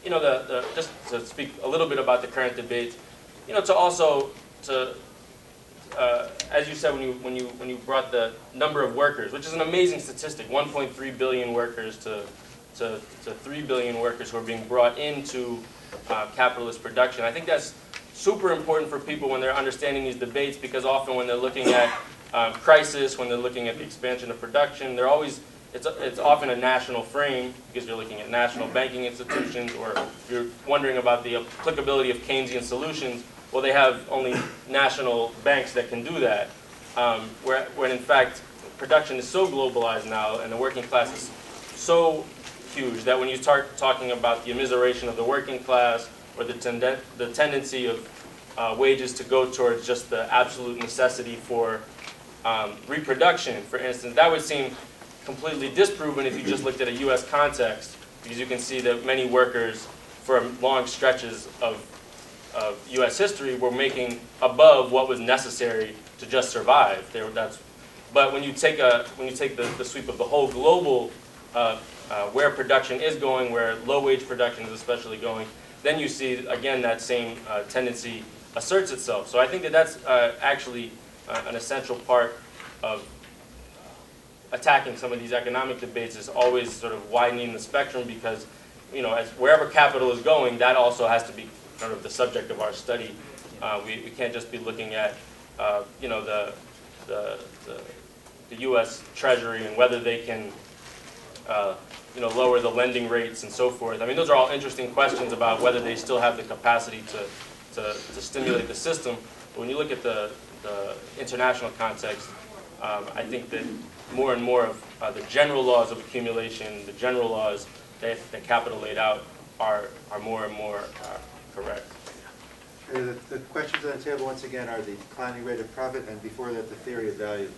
you know the, the just to speak a little bit about the current debate, you know to also to uh, as you said when you, when, you, when you brought the number of workers, which is an amazing statistic, 1.3 billion workers to, to, to 3 billion workers who are being brought into uh, capitalist production. I think that's super important for people when they're understanding these debates because often when they're looking at um, crisis, when they're looking at the expansion of production, they're always, it's, it's often a national frame because you're looking at national banking institutions or you're wondering about the applicability of Keynesian solutions. Well, they have only national banks that can do that. Um, where, when in fact, production is so globalized now and the working class is so huge that when you start talking about the immiseration of the working class or the, tenden the tendency of uh, wages to go towards just the absolute necessity for um, reproduction, for instance, that would seem completely disproven if you just looked at a U.S. context, because you can see that many workers for long stretches of, of U.S. history were making above what was necessary to just survive. Were, that's, but when you take, a, when you take the, the sweep of the whole global, uh, uh, where production is going, where low-wage production is especially going, then you see, again, that same uh, tendency asserts itself. So I think that that's uh, actually uh, an essential part of attacking some of these economic debates is always sort of widening the spectrum because, you know, as wherever capital is going, that also has to be sort of the subject of our study. Uh, we, we can't just be looking at, uh, you know, the, the, the, the, U.S. Treasury and whether they can, uh, you know, lower the lending rates and so forth. I mean, those are all interesting questions about whether they still have the capacity to, to, to stimulate the system. But when you look at the, the international context, um, I think that more and more of uh, the general laws of accumulation, the general laws that, that capital laid out are, are more and more uh, correct. The, the questions on the table once again are the declining rate of profit and before that the theory of value.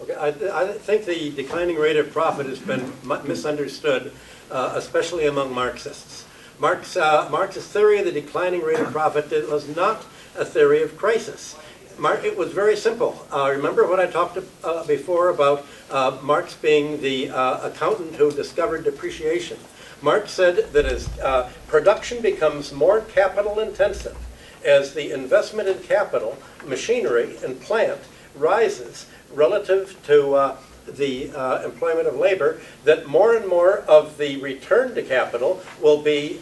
Okay, I, I think the declining rate of profit has been misunderstood, uh, especially among Marxists. Marx, uh, Marx's theory of the declining rate of profit was not a theory of crisis. Mar it was very simple. Uh, remember what I talked uh, before about uh, Marx being the uh, accountant who discovered depreciation. Marx said that as production becomes more capital intensive, as the investment in capital, machinery, and plant rises relative to uh, the employment of labor, that more and more of the return to capital will be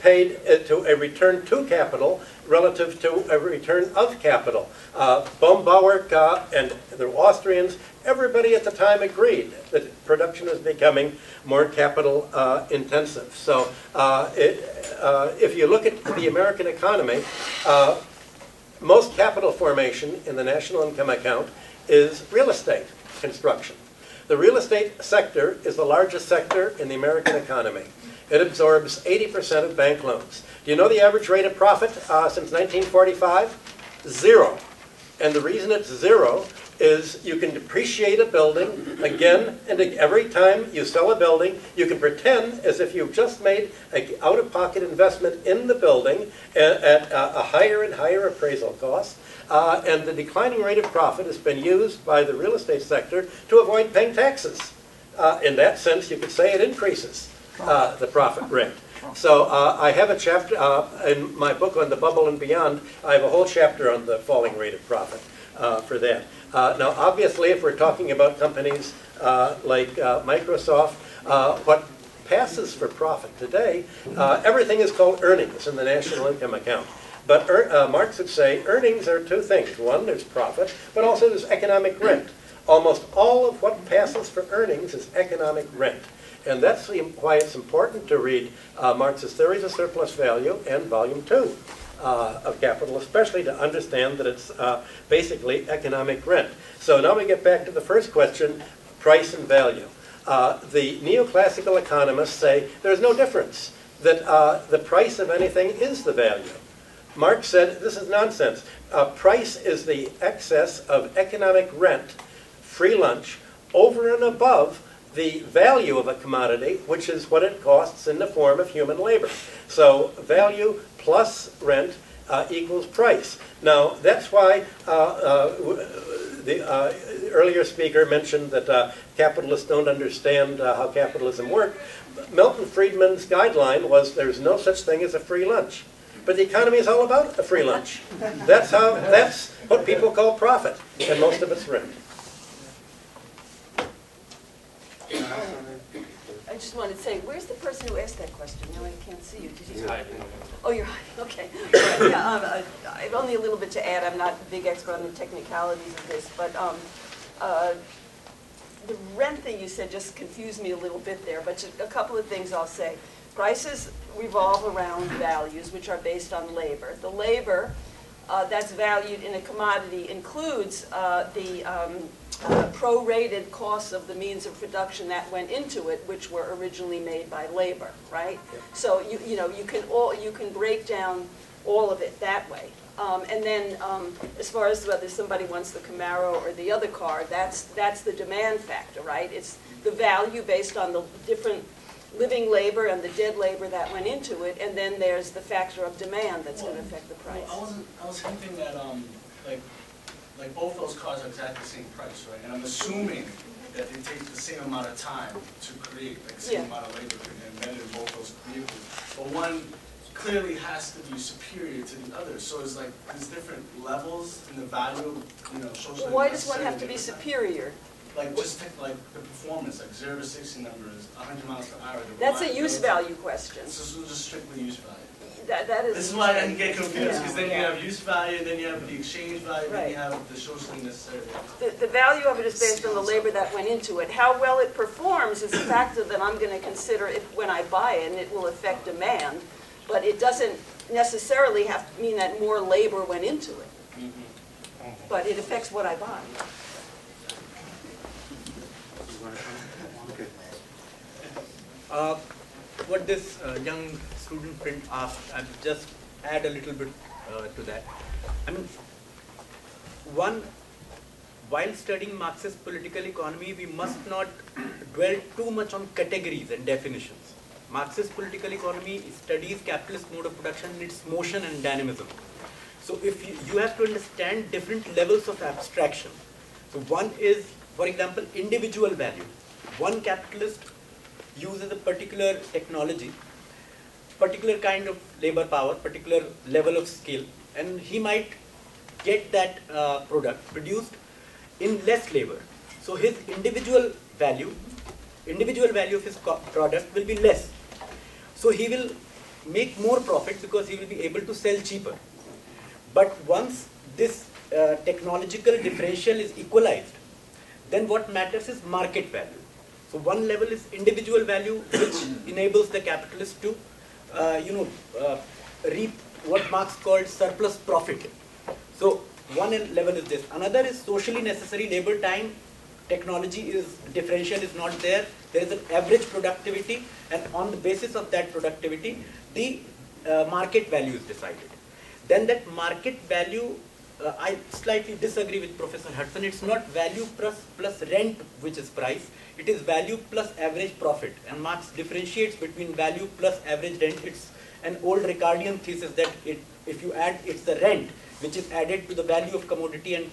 paid to a return to capital relative to a return of capital. Uh, Böhm-Bawerk uh, and the Austrians, everybody at the time agreed that production was becoming more capital uh, intensive. So uh, it, uh, if you look at the American economy, uh, most capital formation in the national income account is real estate construction. The real estate sector is the largest sector in the American economy. It absorbs 80% of bank loans. Do you know the average rate of profit uh, since 1945? Zero. And the reason it's zero is you can depreciate a building again and every time you sell a building, you can pretend as if you've just made an out-of-pocket investment in the building at, at a higher and higher appraisal cost. Uh, and the declining rate of profit has been used by the real estate sector to avoid paying taxes. Uh, in that sense, you could say it increases uh, the profit rate. So uh, I have a chapter uh, in my book on the bubble and beyond. I have a whole chapter on the falling rate of profit uh, for that. Uh, now, obviously, if we're talking about companies uh, like Microsoft, what passes for profit today, everything is called earnings in the national income account. But er, Marx would say earnings are two things. One, there's profit, but also there's economic rent. Almost all of what passes for earnings is economic rent. And that's why it's important to read uh, Marx's Theories of Surplus Value and Volume 2 uh, of Capital, especially to understand that it's uh, basically economic rent. So now we get back to the first question, price and value. Uh, the neoclassical economists say there's no difference, that uh, the price of anything is the value. Marx said this is nonsense. Uh, price is the excess of economic rent, free lunch, over and above the value of a commodity, which is what it costs in the form of human labor. So value plus rent uh, equals price. Now, that's why uh, uh, the uh, earlier speaker mentioned that uh, capitalists don't understand how capitalism works. Milton Friedman's guideline was there's no such thing as a free lunch. But the economy is all about a free lunch. That's how, that's what people call profit, and most of it's rent. I just wanted to say, where's the person who asked that question? Now I can't see you. Did you? hiding. Oh, you're hiding, okay. All right, Yeah, um, uh, I have only a little bit to add. I'm not a big expert on the technicalities of this, but um, uh, the rent thing you said just confused me a little bit there, but just a couple of things I'll say. Prices revolve around values, which are based on labor. The labor uh, that's valued in a commodity includes uh, the um, uh, prorated costs of the means of production that went into it, which were originally made by labor, right? So you, you know, you can all, you can break down all of it that way. Um, and then, um, as far as whether somebody wants the Camaro or the other car, that's, that's the demand factor, right? It's the value based on the different living labor and the dead labor that went into it, and then there's the factor of demand that's gonna affect the price. Well, I wasn't, I was hinting that, um, like, like both those cars are exactly the same price, right? And I'm assuming that they take the same amount of time to create, like, same Yeah. amount of labor embedded in both those vehicles. But one clearly has to be superior to the other, so it's like, there's different levels in the value, you know. Why does one have to be superior? Like, just take, like, the performance, like zero to sixty numbers, hundred miles per hour. That's a use value question. This is just strictly use value. That, that is. This is why I didn't get confused, Yeah. because then you have use value, then you have the exchange value, then you have the socially necessary. The, the value of it is based on the labor that went into it. How well it performs is a factor that I'm gonna consider if, when I buy it, and it will affect demand. But it doesn't necessarily have to mean that more labor went into it. Mm-hmm. But it affects what I buy. You wanna comment? Okay. Uh, What this uh, young student friend asked, I'll just add a little bit uh, to that. I mean, one, while studying Marxist political economy, we must not dwell too much on categories and definitions. Marxist political economy studies capitalist mode of production, its motion and dynamism. So if you, you have to understand different levels of abstraction. So one is, for example, individual value. One capitalist uses a particular technology, particular kind of labor power, particular level of skill, and he might get that uh, product produced in less labor. So his individual value, individual value of his product will be less. So he will make more profit because he will be able to sell cheaper. But once this uh, technological differential is equalized, then what matters is market value. So one level is individual value, which *coughs* enables the capitalist to, uh, you know, uh, reap what Marx called surplus profit. So one level is this. Another is socially necessary labor time. Technology is differential is not there. There is an average productivity, and on the basis of that productivity, the uh, market value is decided. Then that market value, uh, I slightly disagree with Professor Hudson. It's not value plus plus rent which is price. It is value plus average profit. And Marx differentiates between value plus average rent. It's an old Ricardian thesis that it, if you add, it's the rent which is added to the value of commodity and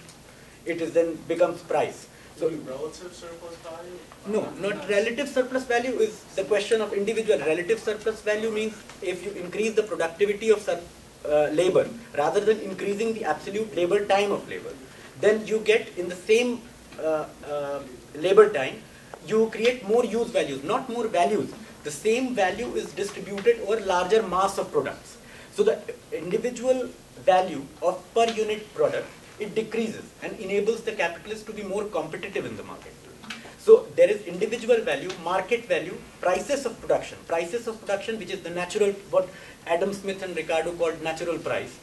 it is then becomes price. So relative surplus value? No, not relative surplus value is the question of individual. Relative surplus value means if you increase the productivity of sur- uh, labor rather than increasing the absolute labor time of labor, then you get in the same uh, uh, labor time, you create more use values, not more values. The same value is distributed over larger mass of products. So the individual value of per unit product, it decreases and enables the capitalist to be more competitive in the market. So there is individual value, market value, prices of production. Prices of production, which is the natural, what Adam Smith and Ricardo called natural price.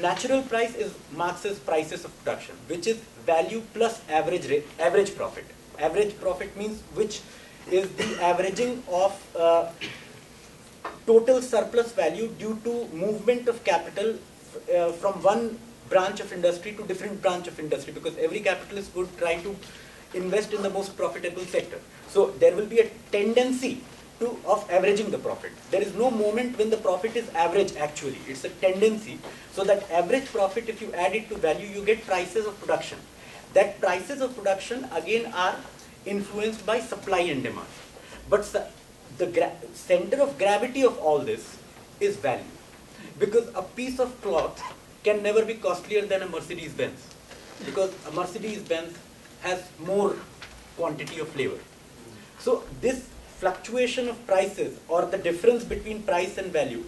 Natural price is Marx's prices of production, which is value plus average rate, average profit. Average profit means which is the averaging of uh, total surplus value due to movement of capital uh, from one branch of industry to different branch of industry because every capitalist would try to invest in the most profitable sector. So there will be a tendency to of averaging the profit. There is no moment when the profit is average actually. It's a tendency. So that average profit, if you add it to value, you get prices of production. That prices of production again are influenced by supply and demand. But the center of gravity of all this is value. Because a piece of cloth can never be costlier than a Mercedes Benz. Because a Mercedes Benz has more quantity of labor. So this fluctuation of prices or the difference between price and value,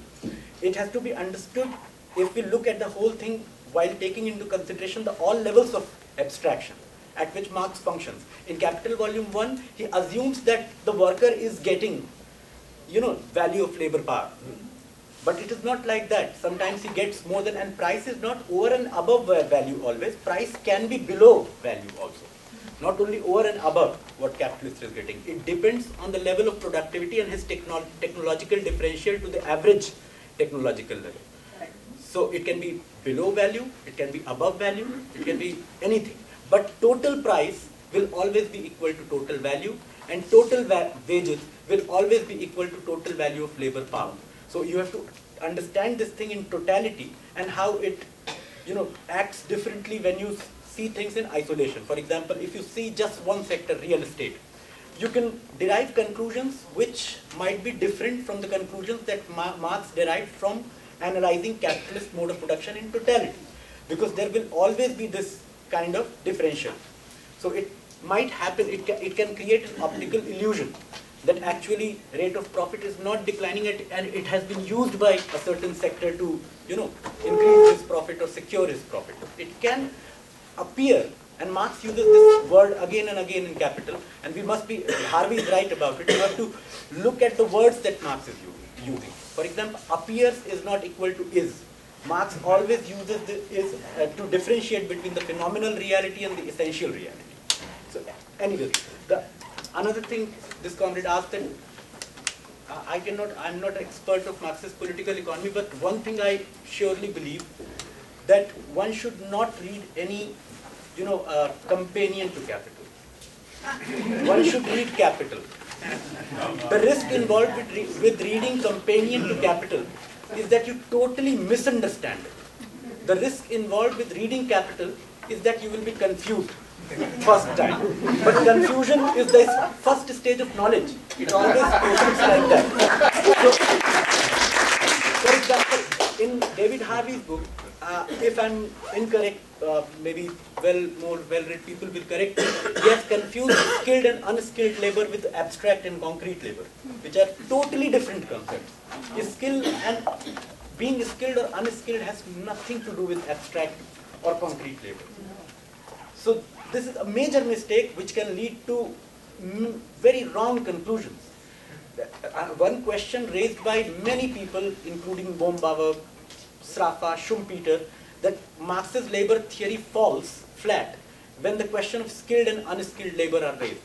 it has to be understood if we look at the whole thing while taking into consideration the all levels of abstraction at which Marx functions. In Capital Volume 1, he assumes that the worker is getting, you know, value of labor power. But it is not like that. Sometimes he gets more than, and price is not over and above value always. Price can be below value also. Not only over and above what capitalist is getting. It depends on the level of productivity and his techno- technological differential to the average technological level. So it can be below value, it can be above value, it can be anything. But total price will always be equal to total value and total va- wages will always be equal to total value of labor power. So you have to understand this thing in totality and how it you know acts differently when you see things in isolation. For example, if you see just one sector, real estate, you can derive conclusions which might be different from the conclusions that Marx derived from analyzing capitalist mode of production in totality. Because there will always be this kind of differential. So it might happen, it can, it can create an optical illusion that actually rate of profit is not declining at, and it has been used by a certain sector to, you know, increase his profit or secure his profit. It can appear, and Marx uses this word again and again in Capital, and we must be, Harvey is right about it, we have to look at the words that Marx is using. For example, appears is not equal to is. Marx always uses the is uh, to differentiate between the phenomenal reality and the essential reality. So, anyway, the another thing this comrade asked that uh, I cannot, I'm not an expert of Marxist political economy, but one thing I surely believe that one should not read any, you know, uh, companion to capital. One should read capital. The risk involved with, re- with reading companion to capital is that you totally misunderstand it. The risk involved with reading capital is that you will be confused first time. But confusion is the first stage of knowledge. It always proceeds like that. So, for example, in David Harvey's book, uh, if I'm incorrect, uh, maybe well more well-read people will correct me. He has confused skilled and unskilled labor with abstract and concrete labor, which are totally different concepts. Skill and being skilled or unskilled has nothing to do with abstract or concrete labor. So this is a major mistake which can lead to very wrong conclusions. Uh, one question raised by many people, including Böhm-Bawerk, Sraffa, Schumpeter, that Marx's labor theory falls flat when the question of skilled and unskilled labor are raised.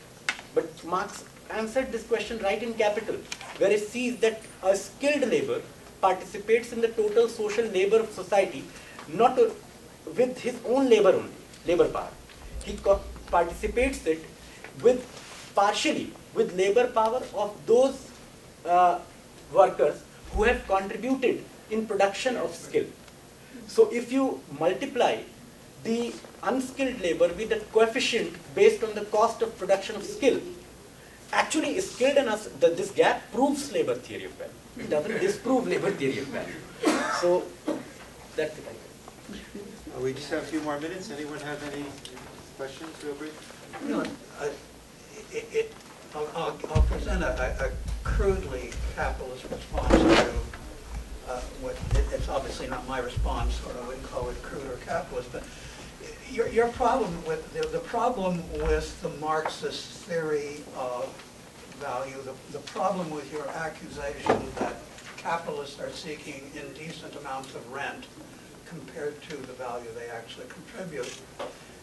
But Marx answered this question right in Capital, where he sees that a skilled labor participates in the total social labor of society, not with his own labor only, labor power. He participates it with partially with labor power of those uh, workers who have contributed in production of skill. So if you multiply the unskilled labor with a coefficient based on the cost of production of skill, actually skilled and us, the, this gap proves labor theory of value. It doesn't disprove labor theory of value. So that's it. I. Uh, We just have a few more minutes. Anyone have any questions, real brief? No, I- it, it, I'll, I'll I'll present a, a a crudely capitalist response to, uh, what, it- it's obviously not my response, or I wouldn't call it crude or capitalist, but your, your problem with, the, the problem with the Marxist theory of value, the, the problem with your accusation that capitalists are seeking indecent amounts of rent compared to the value they actually contribute,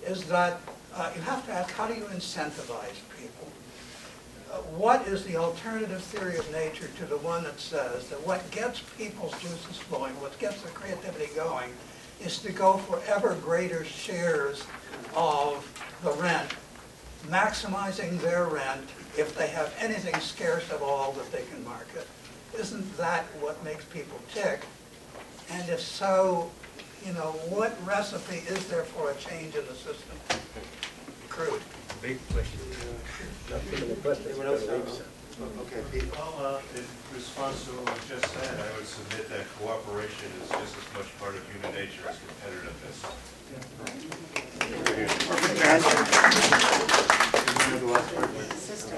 is that uh, you have to ask, how do you incentivize people? What is the alternative theory of nature to the one that says that what gets people's juices flowing, what gets their creativity going, is to go for ever greater shares of the rent, maximizing their rent if they have anything scarce at all that they can market? Isn't that what makes people tick? And if so, you know, what recipe is there for a change in the system? Crude. Big question. Anyone else Okay, Pete? Well, uh, in response to what was just said, I would submit that cooperation is just as much part of human nature as competitiveness.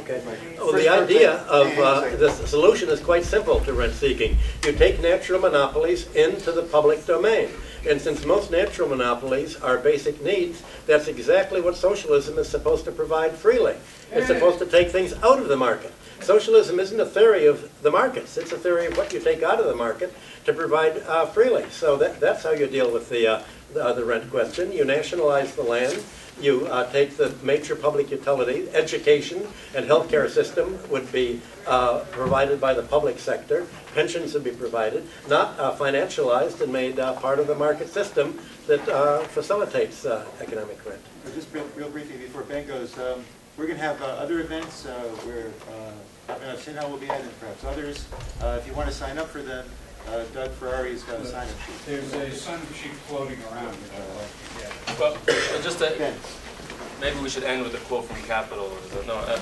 Okay. Well, the idea of, uh, the solution is quite simple to rent seeking. You take natural monopolies into the public domain. And since most natural monopolies are basic needs, that's exactly what socialism is supposed to provide freely. It's supposed to take things out of the market. Socialism isn't a theory of the markets, it's a theory of what you take out of the market to provide uh, freely. So that, that's how you deal with the, uh, the the rent question. You nationalize the land, you uh, take the major public utility, education and healthcare system would be uh, provided by the public sector, pensions would be provided, not uh, financialized and made uh, part of the market system that uh, facilitates uh, economic rent. Just real, real briefly before Ben goes, um, we're going to have other events where, uh, I mean, Sinha will be at and perhaps others. If you want to sign up for them, uh, Doug Ferrari's got a sign-up sheet. There's a sign-up sheet floating around. Well, well, just to, maybe we should end with a quote from Capital. No, uh,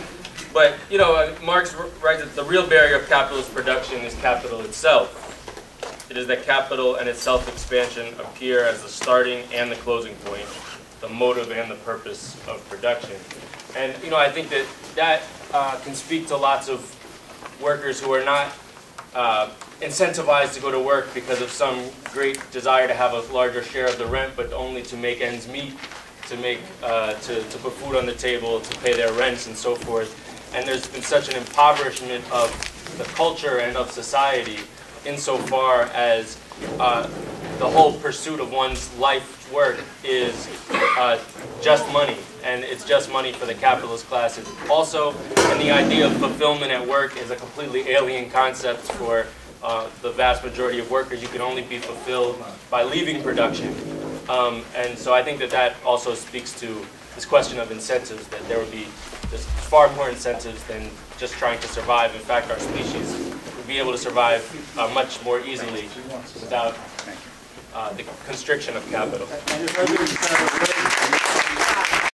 but you know, uh, Marx r- writes that the real barrier of capitalist production is capital itself. It is that capital and its self-expansion appear as the starting and the closing point, the motive and the purpose of production. And you know, I think that that uh, can speak to lots of workers who are not uh, incentivized to go to work because of some great desire to have a larger share of the rent, but only to make ends meet, to make, uh, to, to put food on the table, to pay their rents and so forth. And there's been such an impoverishment of the culture and of society insofar as uh, the whole pursuit of one's life work is uh, just money, and it's just money for the capitalist classes. Also, and the idea of fulfillment at work is a completely alien concept for uh, the vast majority of workers. You can only be fulfilled by leaving production. Um, and so I think that that also speaks to this question of incentives, that there would be just far more incentives than just trying to survive. In fact, our species would be able to survive uh, much more easily without Uh, the constriction of capital.